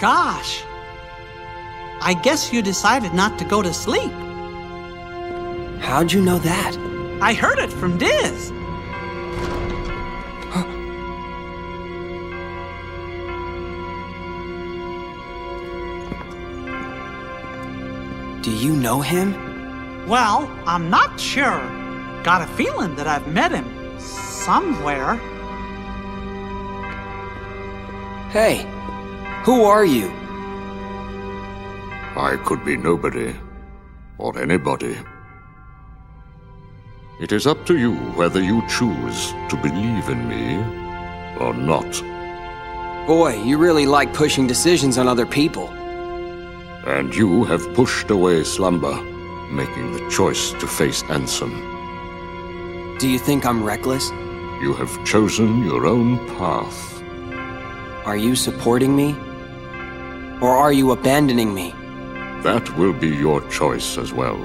Gosh. I guess you decided not to go to sleep. How'd you know that? I heard it from Diz. Do you know him? Well, I'm not sure. Got a feeling that I've met him somewhere. Hey, who are you? I could be nobody, or anybody. It is up to you whether you choose to believe in me or not. Boy, you really like pushing decisions on other people. And you have pushed away slumber, making the choice to face Ansem. Do you think I'm reckless? You have chosen your own path. Are you supporting me? Or are you abandoning me? That will be your choice as well.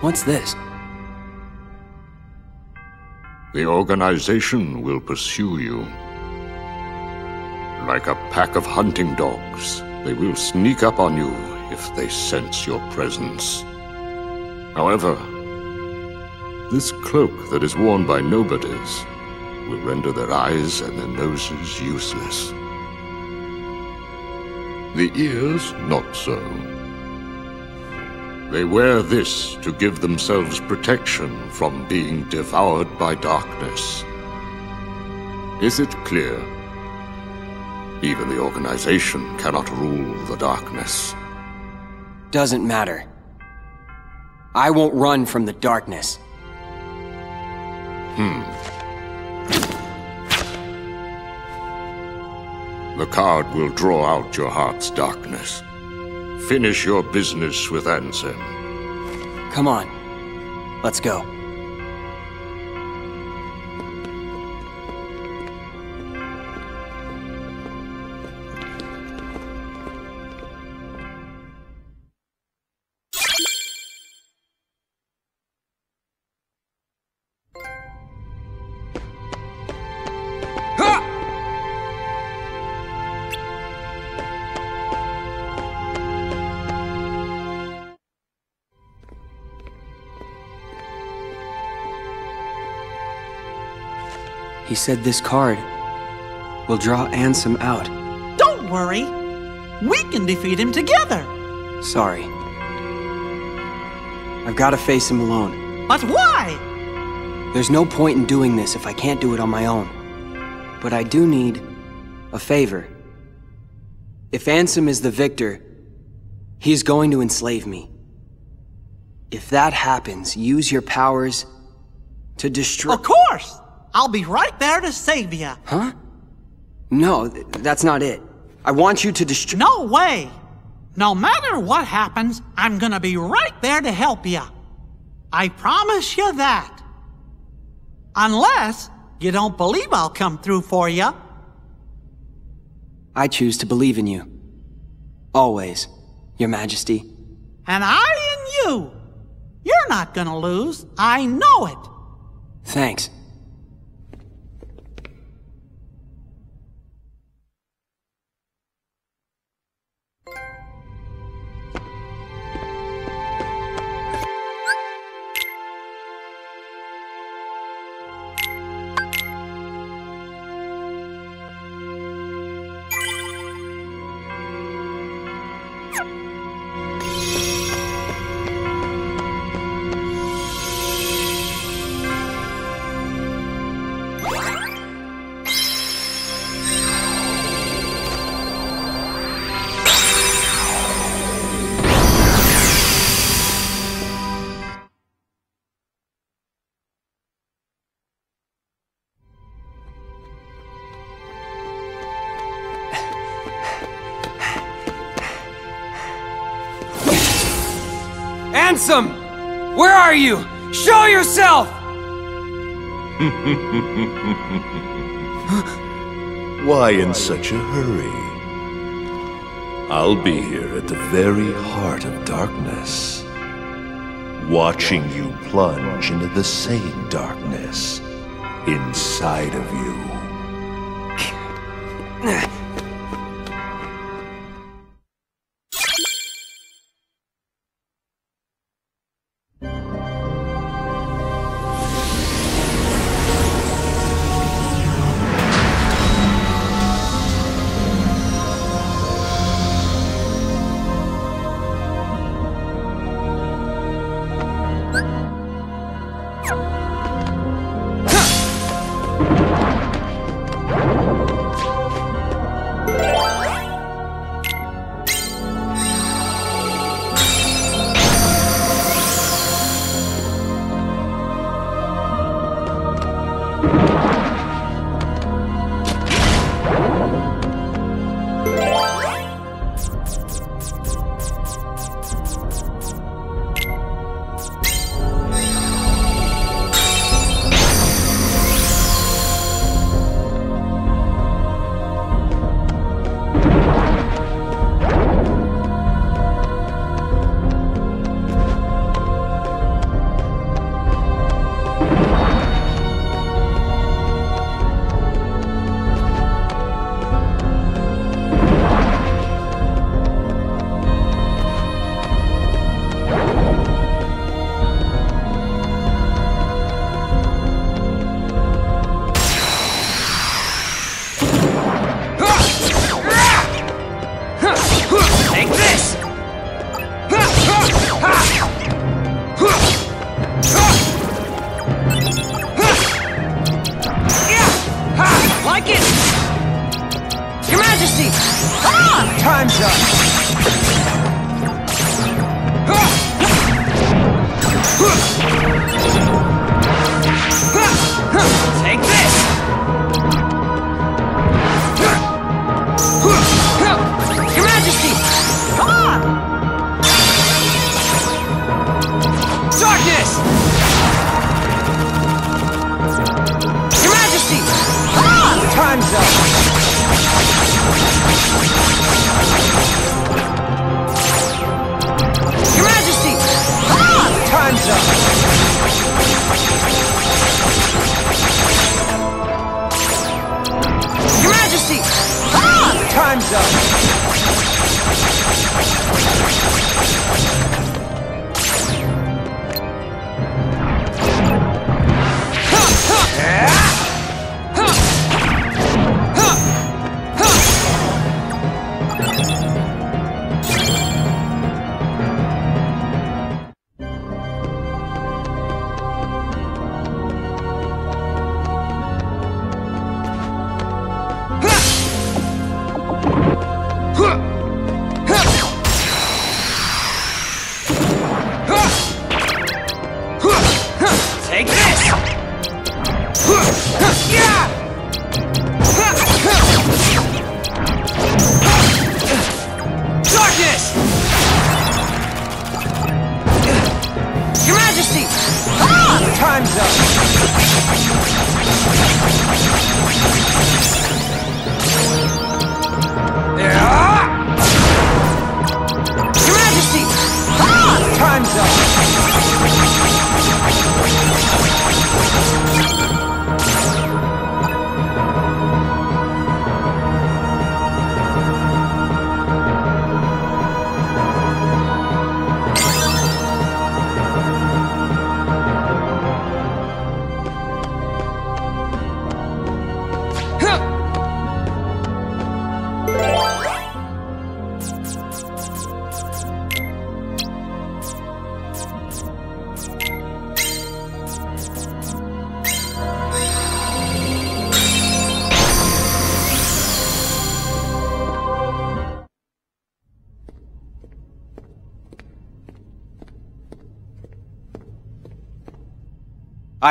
What's this? The organization will pursue you. Like a pack of hunting dogs, they will sneak up on you if they sense your presence. However, this cloak that is worn by nobodies will render their eyes and their noses useless. The ears, not so. They wear this to give themselves protection from being devoured by darkness. Is it clear? Even the organization cannot rule the darkness. Doesn't matter. I won't run from the darkness. Hmm. The card will draw out your heart's darkness. Finish your business with Ansem. Come on. Let's go. Said this card will draw Ansem out. Don't worry. We can defeat him together. Sorry. I've got to face him alone. But why? There's no point in doing this if I can't do it on my own. But I do need a favor. If Ansem is the victor, he is going to enslave me. If that happens, use your powers to destroy- Of course! I'll be right there to save you. Huh? No, th that's not it. I want you to destroy- No way! No matter what happens, I'm gonna be right there to help you. I promise you that. Unless you don't believe I'll come through for you. I choose to believe in you. Always, Your Majesty. And I in you. You're not gonna lose. I know it. Thanks. Ansem! Where are you? Show yourself! Why in such a hurry? I'll be here at the very heart of darkness. watching you plunge into the same darkness inside of you.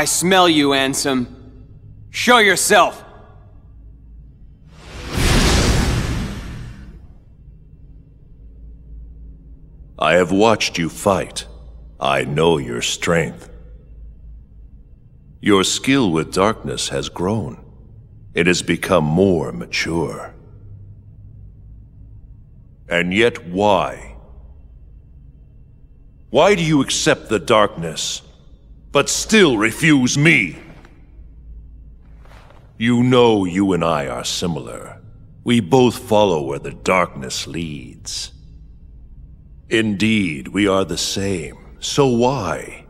I smell you, Ansem. Show yourself! I have watched you fight. I know your strength. Your skill with darkness has grown. It has become more mature. And yet why? Why do you accept the darkness, but still refuse me? You know you and I are similar. We both follow where the darkness leads. Indeed, we are the same. So why?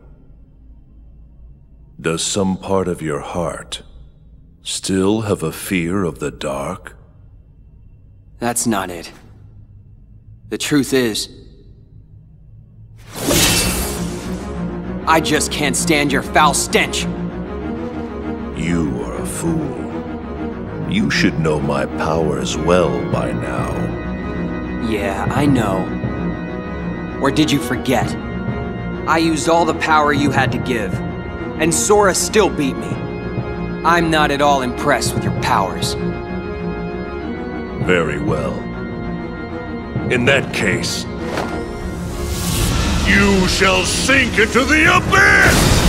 Does some part of your heart still have a fear of the dark? That's not it. The truth is, I just can't stand your foul stench. You are a fool. You should know my powers well by now. Yeah, I know. Or did you forget? I used all the power you had to give, and Sora still beat me. I'm not at all impressed with your powers. Very well. In that case, you shall sink into the abyss!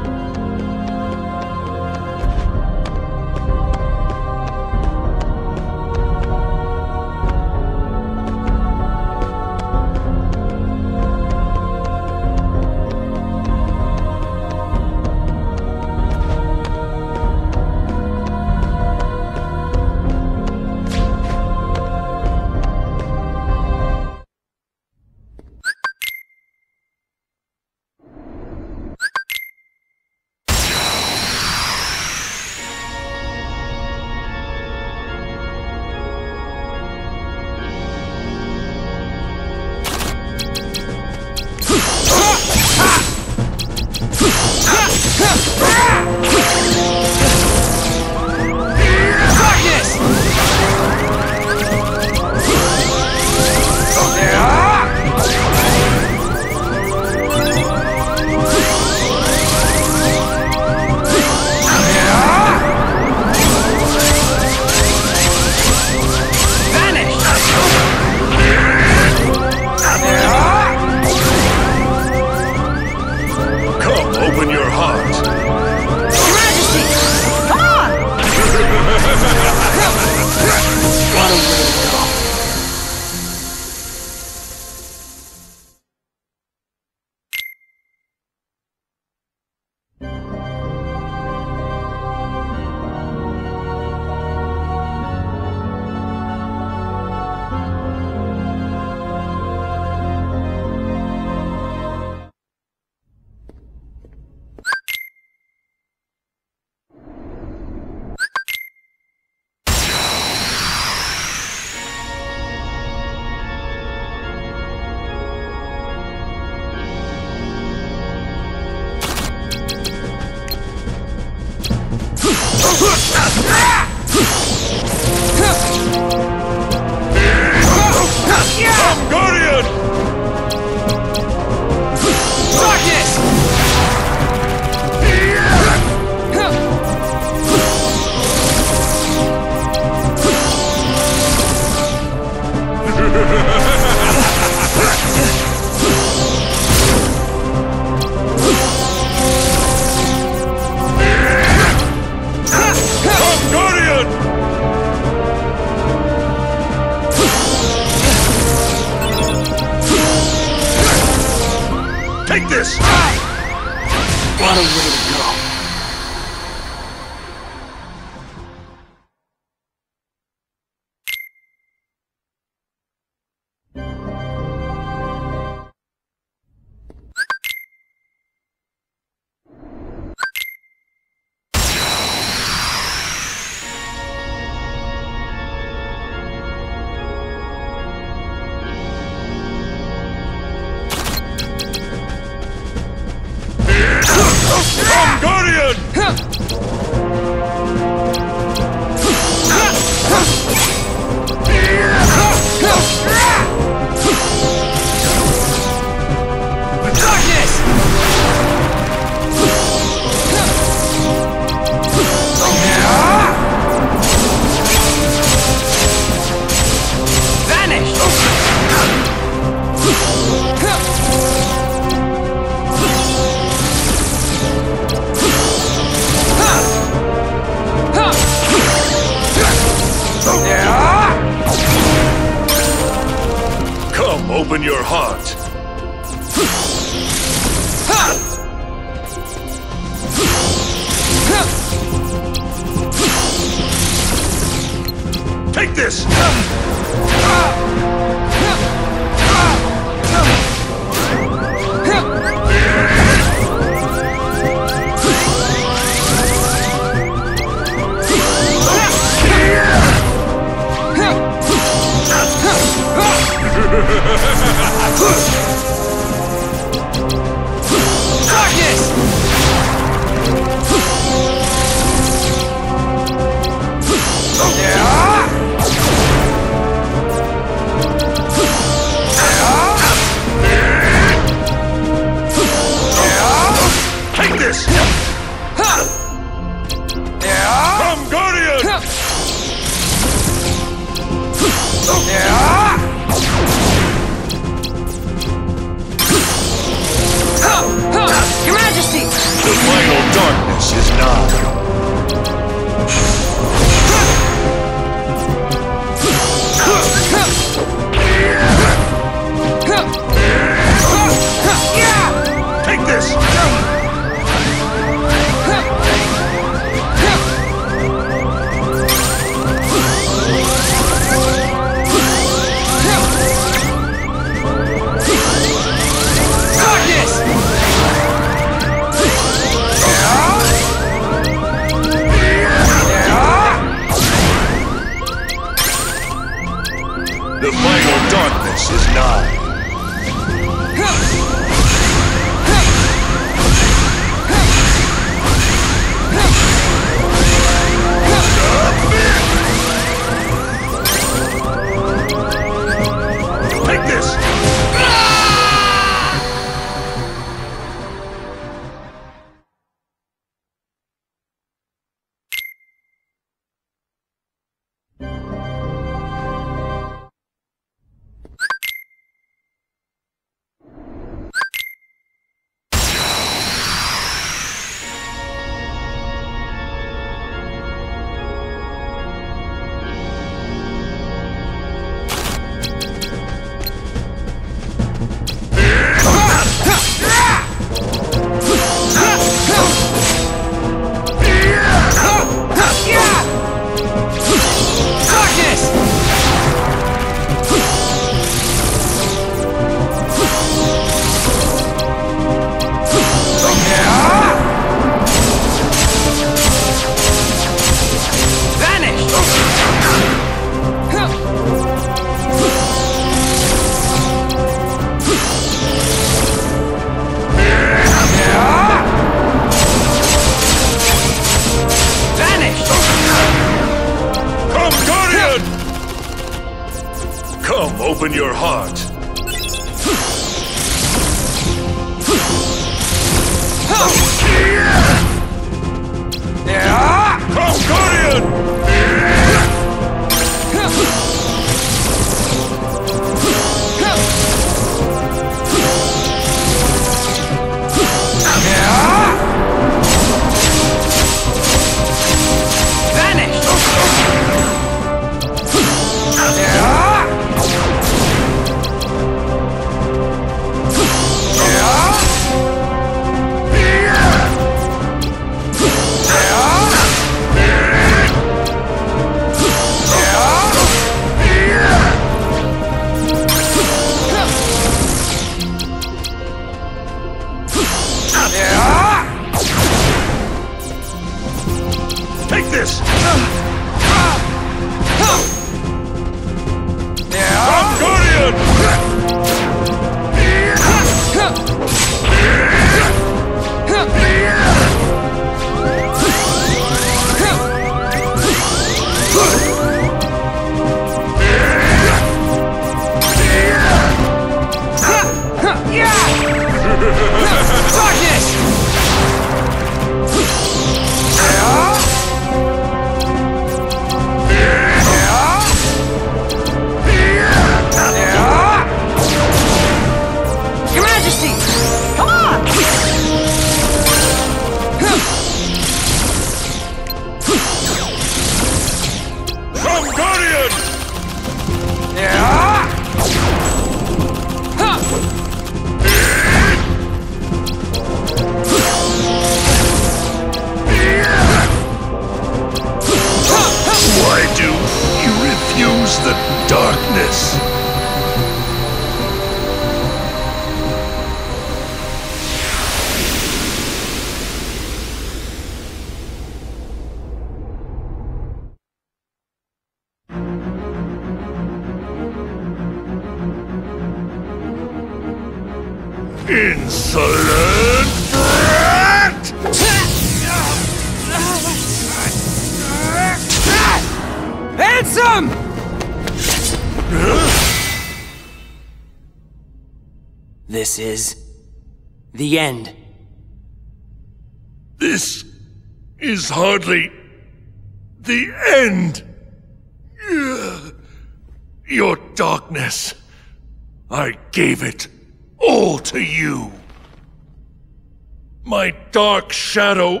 Shadow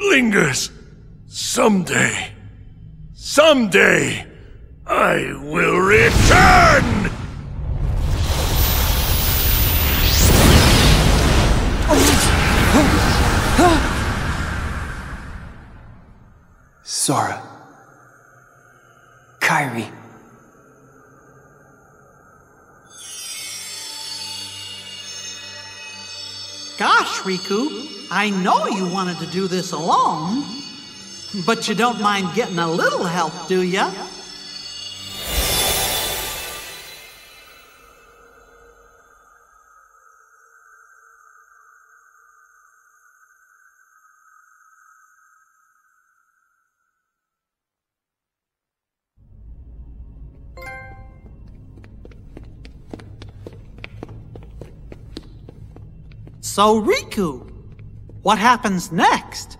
lingers. Someday, someday, I know you wanted to do this alone, but you don't mind getting a little help, do ya? So, Riku, what happens next?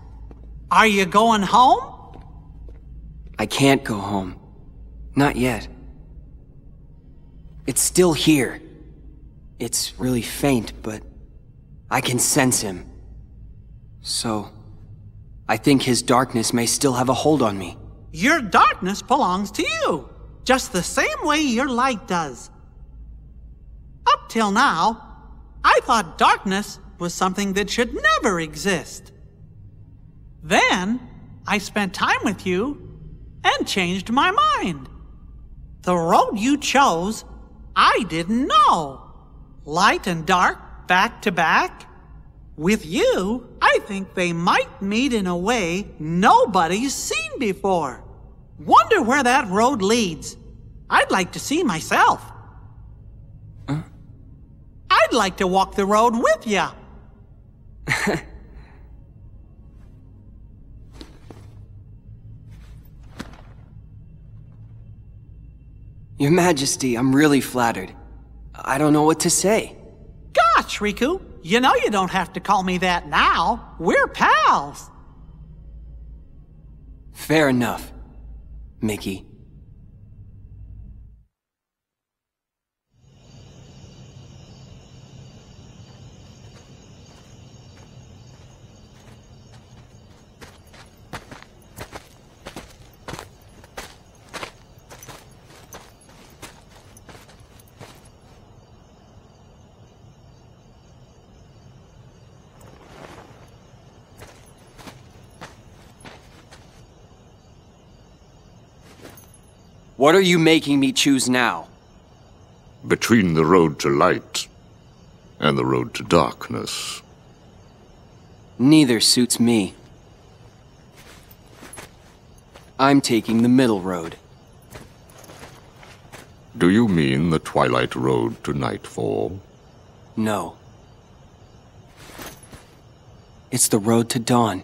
Are you going home? I can't go home. Not yet. It's still here. It's really faint, but I can sense him. So, I think his darkness may still have a hold on me. Your darkness belongs to you, just the same way your light does. Up till now, I thought darkness was something that should never exist. Then, I spent time with you and changed my mind. The road you chose, I didn't know. Light and dark, back to back. With you, I think they might meet in a way nobody's seen before. Wonder where that road leads. I'd like to see myself. I'd like to walk the road with ya. Your Majesty, I'm really flattered. I don't know what to say. Gosh, Riku, you know you don't have to call me that now. We're pals. Fair enough, Mickey. What are you making me choose now? Between the road to light and the road to darkness. Neither suits me. I'm taking the middle road. Do you mean the Twilight Road to Nightfall? No. It's the road to dawn.